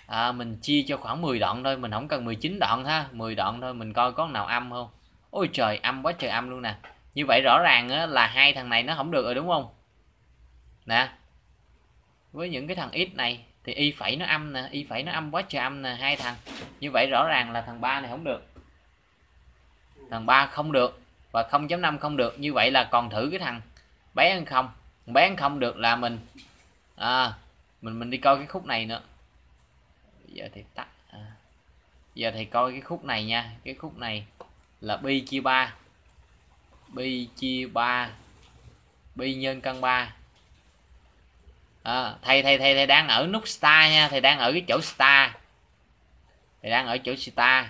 à, mình chia cho khoảng 10 đoạn thôi mình không cần 19 đoạn ha. 10 đoạn thôi mình coi có nào âm không? Ôi trời âm quá trời âm luôn nè. Như vậy rõ ràng á, là hai thằng này nó không được rồi đúng không? Nè. Với những cái thằng x này thì y phẩy nó âm nè y phẩy nó âm quá trời âm nè hai thằng. Như vậy rõ ràng là thằng ba này không được. Thằng ba không được và 0.5 không được. Như vậy là còn thử cái thằng bé ăn không? Bé ăn không được là mình à, mình mình đi coi cái khúc này nữa giờ thì tắt à. giờ thì coi cái khúc này nha. Cái khúc này là bi chia 3 bi chia 3 bi nhân căn 3 à, ờ, thầy thầy thầy thầy đang ở nút star nha. Thầy đang ở cái chỗ star. Thầy đang ở chỗ star.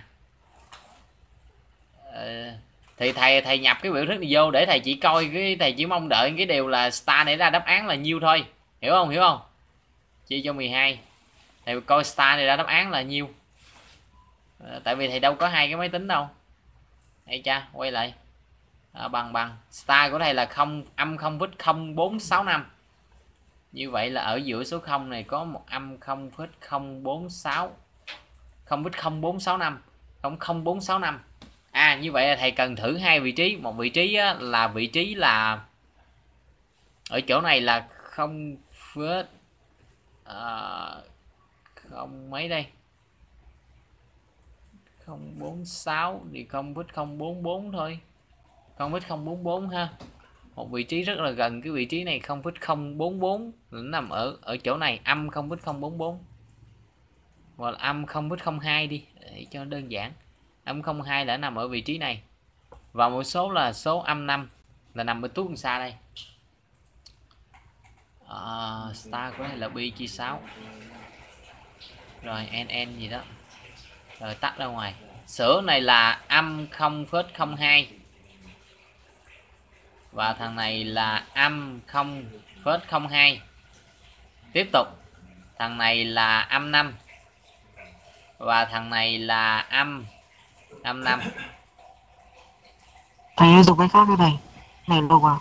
À, thì thầy thầy nhập cái biểu thức này vô để thầy chỉ coi cái thầy chỉ mong đợi cái điều là star này ra đáp án là nhiêu thôi. Hiểu không? Hiểu không? Chia cho 12 thì coi star này ra đáp án là nhiêu? À, tại vì thầy đâu có hai cái máy tính đâu. Hay cha quay lại. À, bằng bằng. Star của thầy là không âm không vít không bốn sáu năm. Như vậy là ở giữa số 0 này có một âm 0,046 0,0465 00465 à như vậy là thầy cần thử hai vị trí. Một vị trí á, là vị trí là ở chỗ này là không phết không mấy đây. 046 thì không vít 044 thôi. Không vít 044 ha. Một vị trí rất là gần cái vị trí này không vít 044 nó nằm ở ở chỗ này. Âm không 0,044 hoặc là âm không vít 02 đi để cho đơn giản. Âm 02 đã nằm ở vị trí này. Và một số là số âm 5 là nằm ở tuốt xa đây. À, star của này là bi chia 6 rồi nn gì đó. Rồi tắt ra ngoài. Sửa này là âm 0,02 và thằng này là âm 0,02 tiếp tục. Thằng này là âm 5 và thằng này là âm âm 5 thầy ơi, dùng cái khác cái này này đâu à.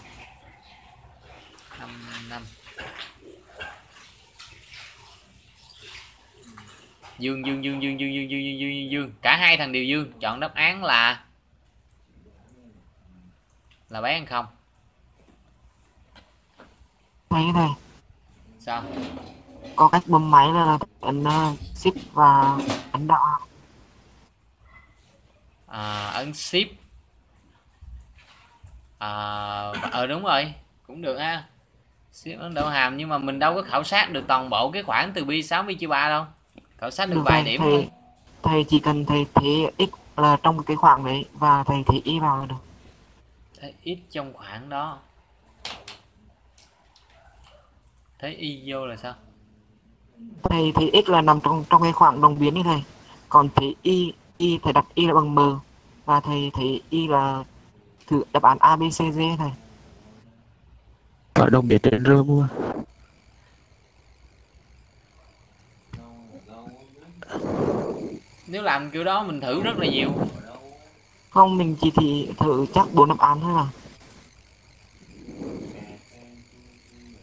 Dương dương dương dương dương dương dương dương dương dương. Cả hai thằng đều dương. Chọn đáp án là là bán không? Mấy này sao? Có cách bấm máy là ấn uh, shift và ấn đạo à, ấn ship. À, ờ đúng rồi. Cũng được ha. Ship ấn độ hàm nhưng mà mình đâu có khảo sát được toàn bộ cái khoảng từ bi 6 bi chia 3 đâu khảo sát được vài thầy, điểm thầy, thôi. thầy chỉ cần thầy thế x là trong cái khoảng đấy và thầy thế y vào là được. Thế ít trong khoảng đó. Thế y vô là sao? Thầy thấy x là nằm trong trong cái khoảng đồng biến như thầy. Còn thấy y y thầy đặt y là bằng m và thầy thấy y là thử đáp án a b c d thầy. Có đồng biệt trên rơ mua. Nếu làm kiểu đó mình thử rất là nhiều. Không mình chỉ thì thử chắc bốn đáp án thôi mà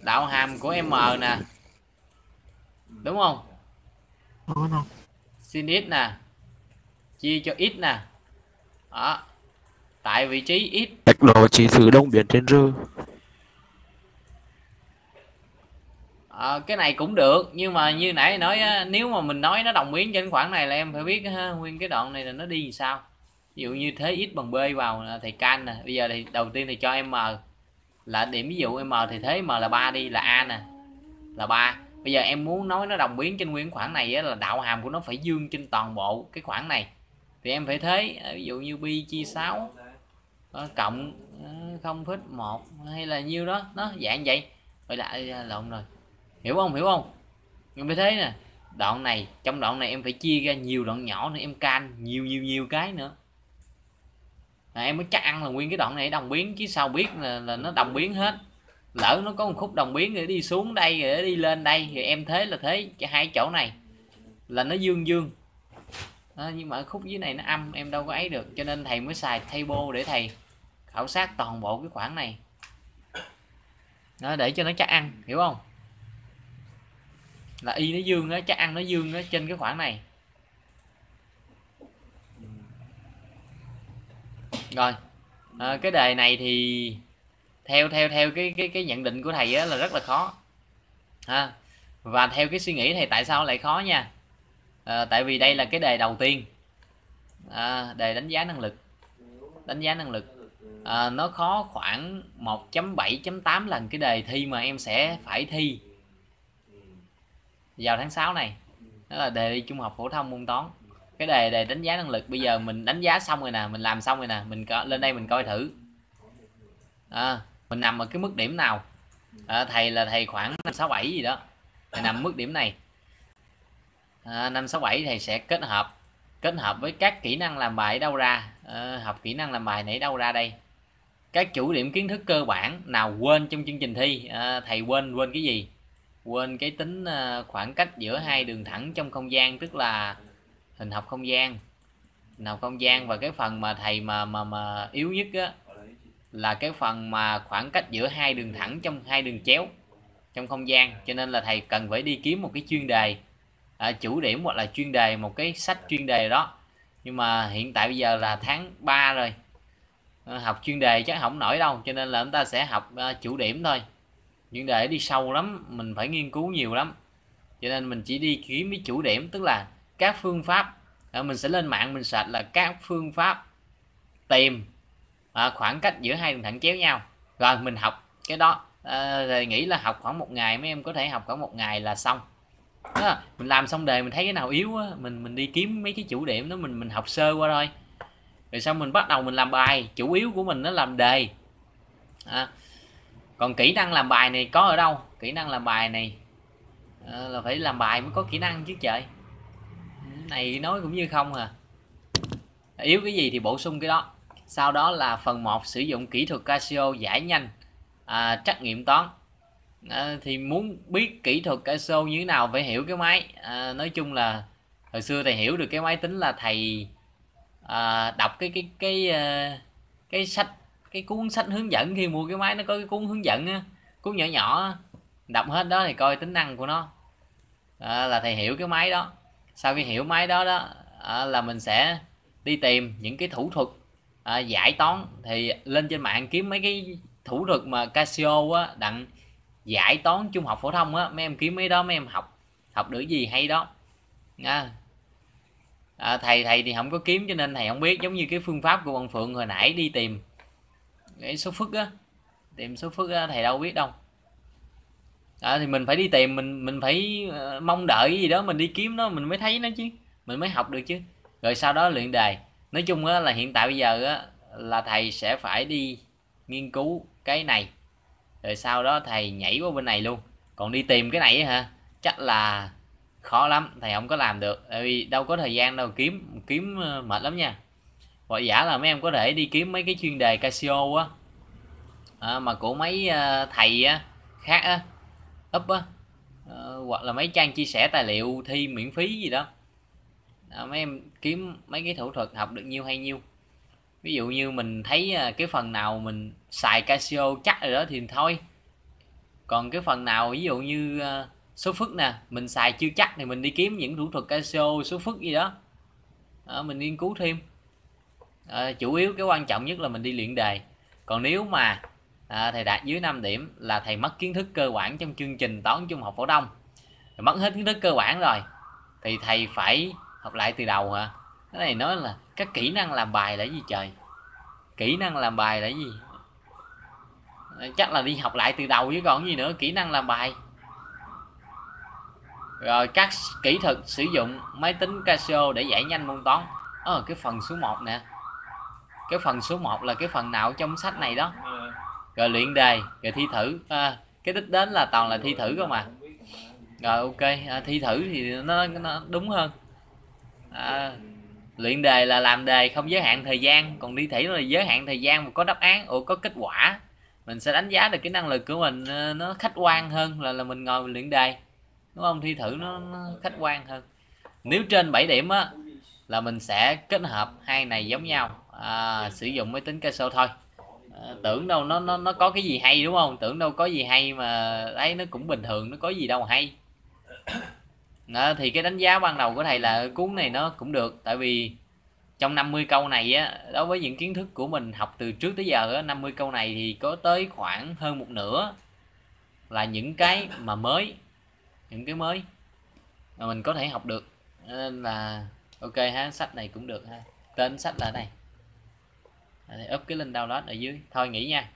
đạo hàm của m nè. Đúng không? Đúng không nào sin x nè. Chia cho x nè. Đó. Tại vị trí x Tạch lộ chỉ thử đồng biệt trên rơ. À, cái này cũng được nhưng mà như nãy nói á, nếu mà mình nói nó đồng biến trên khoảng này là em phải biết ha, nguyên cái đoạn này là nó đi làm sao. Ví dụ như thế x bằng b vào là thầy can nè bây giờ thì đầu tiên thì cho em m là điểm ví dụ m thì thế m là ba đi là a nè là ba. Bây giờ em muốn nói nó đồng biến trên nguyên khoảng này á, là đạo hàm của nó phải dương trên toàn bộ cái khoảng này. Thì em phải thế à, ví dụ như pi chia 6 ờ, cộng ờ, 0,1 hay là nhiêu đó nó dạng vậy. Rồi lại à, lộn rồi hiểu không? Hiểu không? Em phải thế nè. Đoạn này trong đoạn này em phải chia ra nhiều đoạn nhỏ nữa em can nhiều nhiều nhiều cái nữa. Là em mới chắc ăn là nguyên cái đoạn này đồng biến chứ sao biết là, là nó đồng biến hết. Lỡ nó có một khúc đồng biến rồi đi xuống đây rồi đi lên đây thì em thế là thế hai chỗ này là nó dương dương. À, nhưng mà khúc dưới này nó âm em đâu có ấy được cho nên thầy mới xài table để thầy khảo sát toàn bộ cái khoảng này. Đó, để cho nó chắc ăn hiểu không? Là y nó dương á chắc ăn nó dương á trên cái khoảng này. Rồi à, cái đề này thì theo theo theo cái cái cái nhận định của thầy á, là rất là khó. Ha và theo cái suy nghĩ thầy tại sao lại khó nha? À, tại vì đây là cái đề đầu tiên. À, đề đánh giá năng lực. Đánh giá năng lực. À, nó khó khoảng 1.7.8 lần cái đề thi mà em sẽ phải thi vào tháng 6 này đó là đề trung học phổ thông môn toán. Cái đề đề đánh giá năng lực bây giờ mình đánh giá xong rồi nè mình làm xong rồi nè mình có, lên đây mình coi thử. À, mình nằm ở cái mức điểm nào? À, thầy là thầy khoảng năm sáu bảy gì đó thầy nằm mức điểm này. À, năm sáu bảy thầy sẽ kết hợp kết hợp với các kỹ năng làm bài đâu ra? À, học kỹ năng làm bài nãy đâu ra đây? Các chủ điểm kiến thức cơ bản nào quên trong chương trình thi? À, thầy quên quên cái gì? Quên cái tính à, khoảng cách giữa hai đường thẳng trong không gian tức là hình học không gian. Hình học không gian và cái phần mà thầy mà mà mà yếu nhất á là cái phần mà khoảng cách giữa hai đường thẳng trong hai đường chéo trong không gian. Cho nên là thầy cần phải đi kiếm một cái chuyên đề à, chủ điểm hoặc là chuyên đề một cái sách chuyên đề đó. Nhưng mà hiện tại bây giờ là tháng 3 rồi. À, học chuyên đề chắc không nổi đâu cho nên là chúng ta sẽ học à, chủ điểm thôi những đề đi sâu lắm mình phải nghiên cứu nhiều lắm. Cho nên mình chỉ đi kiếm cái chủ điểm tức là các phương pháp. À, mình sẽ lên mạng mình sạch là các phương pháp tìm à, khoảng cách giữa hai đường thẳng chéo nhau. Rồi mình học cái đó. Ờ, à, rồi nghĩ là học khoảng một ngày mấy em có thể học khoảng một ngày là xong. Đó, mình làm xong đề mình thấy cái nào yếu á, mình mình đi kiếm mấy cái chủ điểm đó mình mình học sơ qua thôi. Rồi xong mình bắt đầu mình làm bài chủ yếu của mình nó làm đề. À, còn kỹ năng làm bài này có ở đâu? Kỹ năng làm bài này ờ, là phải làm bài mới có kỹ năng chứ trời. Này nói cũng như không à. Yếu cái gì thì bổ sung cái đó. Sau đó là phần 1 sử dụng kỹ thuật Casio giải nhanh à, trắc nghiệm toán. À, thì muốn biết kỹ thuật Casio như thế nào phải hiểu cái máy. À, nói chung là hồi xưa thầy hiểu được cái máy tính là thầy à, đọc cái cái cái cái, cái sách cái cuốn sách hướng dẫn khi mua cái máy nó có cái cuốn hướng dẫn á cuốn nhỏ nhỏ đọc hết đó thì coi tính năng của nó. À, là thầy hiểu cái máy đó. Sau khi hiểu máy đó đó à, là mình sẽ đi tìm những cái thủ thuật à, giải toán thì lên trên mạng kiếm mấy cái thủ thuật mà Casio á đặng giải toán trung học phổ thông á. Mấy em kiếm mấy đó mấy em học học được gì hay đó. À, à, thầy thầy thì không có kiếm cho nên thầy không biết. Giống như cái phương pháp của bọn phượng hồi nãy đi tìm cái số phức á. Tìm số phức á thầy đâu biết đâu. À, thì mình phải đi tìm mình mình phải uh, mong đợi gì đó mình đi kiếm nó mình mới thấy nó chứ. Mình mới học được chứ. Rồi sau đó luyện đề nói chung á, là hiện tại bây giờ á, là thầy sẽ phải đi nghiên cứu cái này. Rồi sau đó thầy nhảy qua bên này luôn. Còn đi tìm cái này hả? Chắc là khó lắm. Thầy không có làm được. Tại vì đâu có thời gian đâu. Kiếm kiếm ờ, mệt lắm nha hoặc giả dạ là mấy em có thể đi kiếm mấy cái chuyên đề Casio á. À, mà của mấy ờ, thầy á khác á up á. À, hoặc là mấy trang chia sẻ tài liệu thi miễn phí gì đó. À, mấy em kiếm mấy cái thủ thuật học được nhiêu hay nhiêu. Ví dụ như mình thấy ờ, cái phần nào mình xài Casio chắc rồi đó thì thôi. Còn cái phần nào ví dụ như số phức nè mình xài chưa chắc thì mình đi kiếm những thủ thuật Casio số phức gì đó. À, mình nghiên cứu thêm à, chủ yếu cái quan trọng nhất là mình đi luyện đề. Còn nếu mà à, thầy đạt dưới 5 điểm là thầy mất kiến thức cơ bản trong chương trình toán trung học phổ thông. Rồi mất hết kiến thức cơ bản rồi thì thầy phải học lại từ đầu hả? Cái này nói là các kỹ năng làm bài là gì trời? Kỹ năng làm bài là gì? Ờ, chắc là đi học lại từ đầu chứ còn gì nữa kỹ năng làm bài. Rồi các kỹ thuật sử dụng máy tính Casio để giải nhanh môn toán. Ờ cái phần số 1 nè cái phần số 1 là cái phần nào trong sách này đó. Rồi luyện đề rồi thi thử. À, cái đích đến là toàn là thi thử không à? Rồi ok. À, thi thử thì nó, nó đúng hơn. À, luyện đề là làm đề không giới hạn thời gian. Còn đi thử là giới hạn thời gian mà có đáp án ủa có kết quả. Mình sẽ đánh giá được cái năng lực của mình ờ, nó khách quan hơn là là mình ngồi mình luyện đề. Đúng không? Thi thử nó, nó khách quan hơn. Nếu trên 7 điểm á là mình sẽ kết hợp hai này giống nhau à, sử dụng máy tính Casio thôi. À, tưởng đâu nó nó nó có cái gì hay đúng không? Tưởng đâu có gì hay mà thấy nó cũng bình thường nó có gì đâu hay. À, thì cái đánh giá ban đầu của thầy là cuốn này nó cũng được. Tại vì trong 50 câu này á đối với những kiến thức của mình học từ trước tới giờ á 50 câu này thì có tới khoảng hơn một nửa là những cái mà mới những cái mới mà mình có thể học được. Nên là ok ha sách này cũng được ha. Tên sách là này up cái link download ở dưới. Thôi nghỉ nha.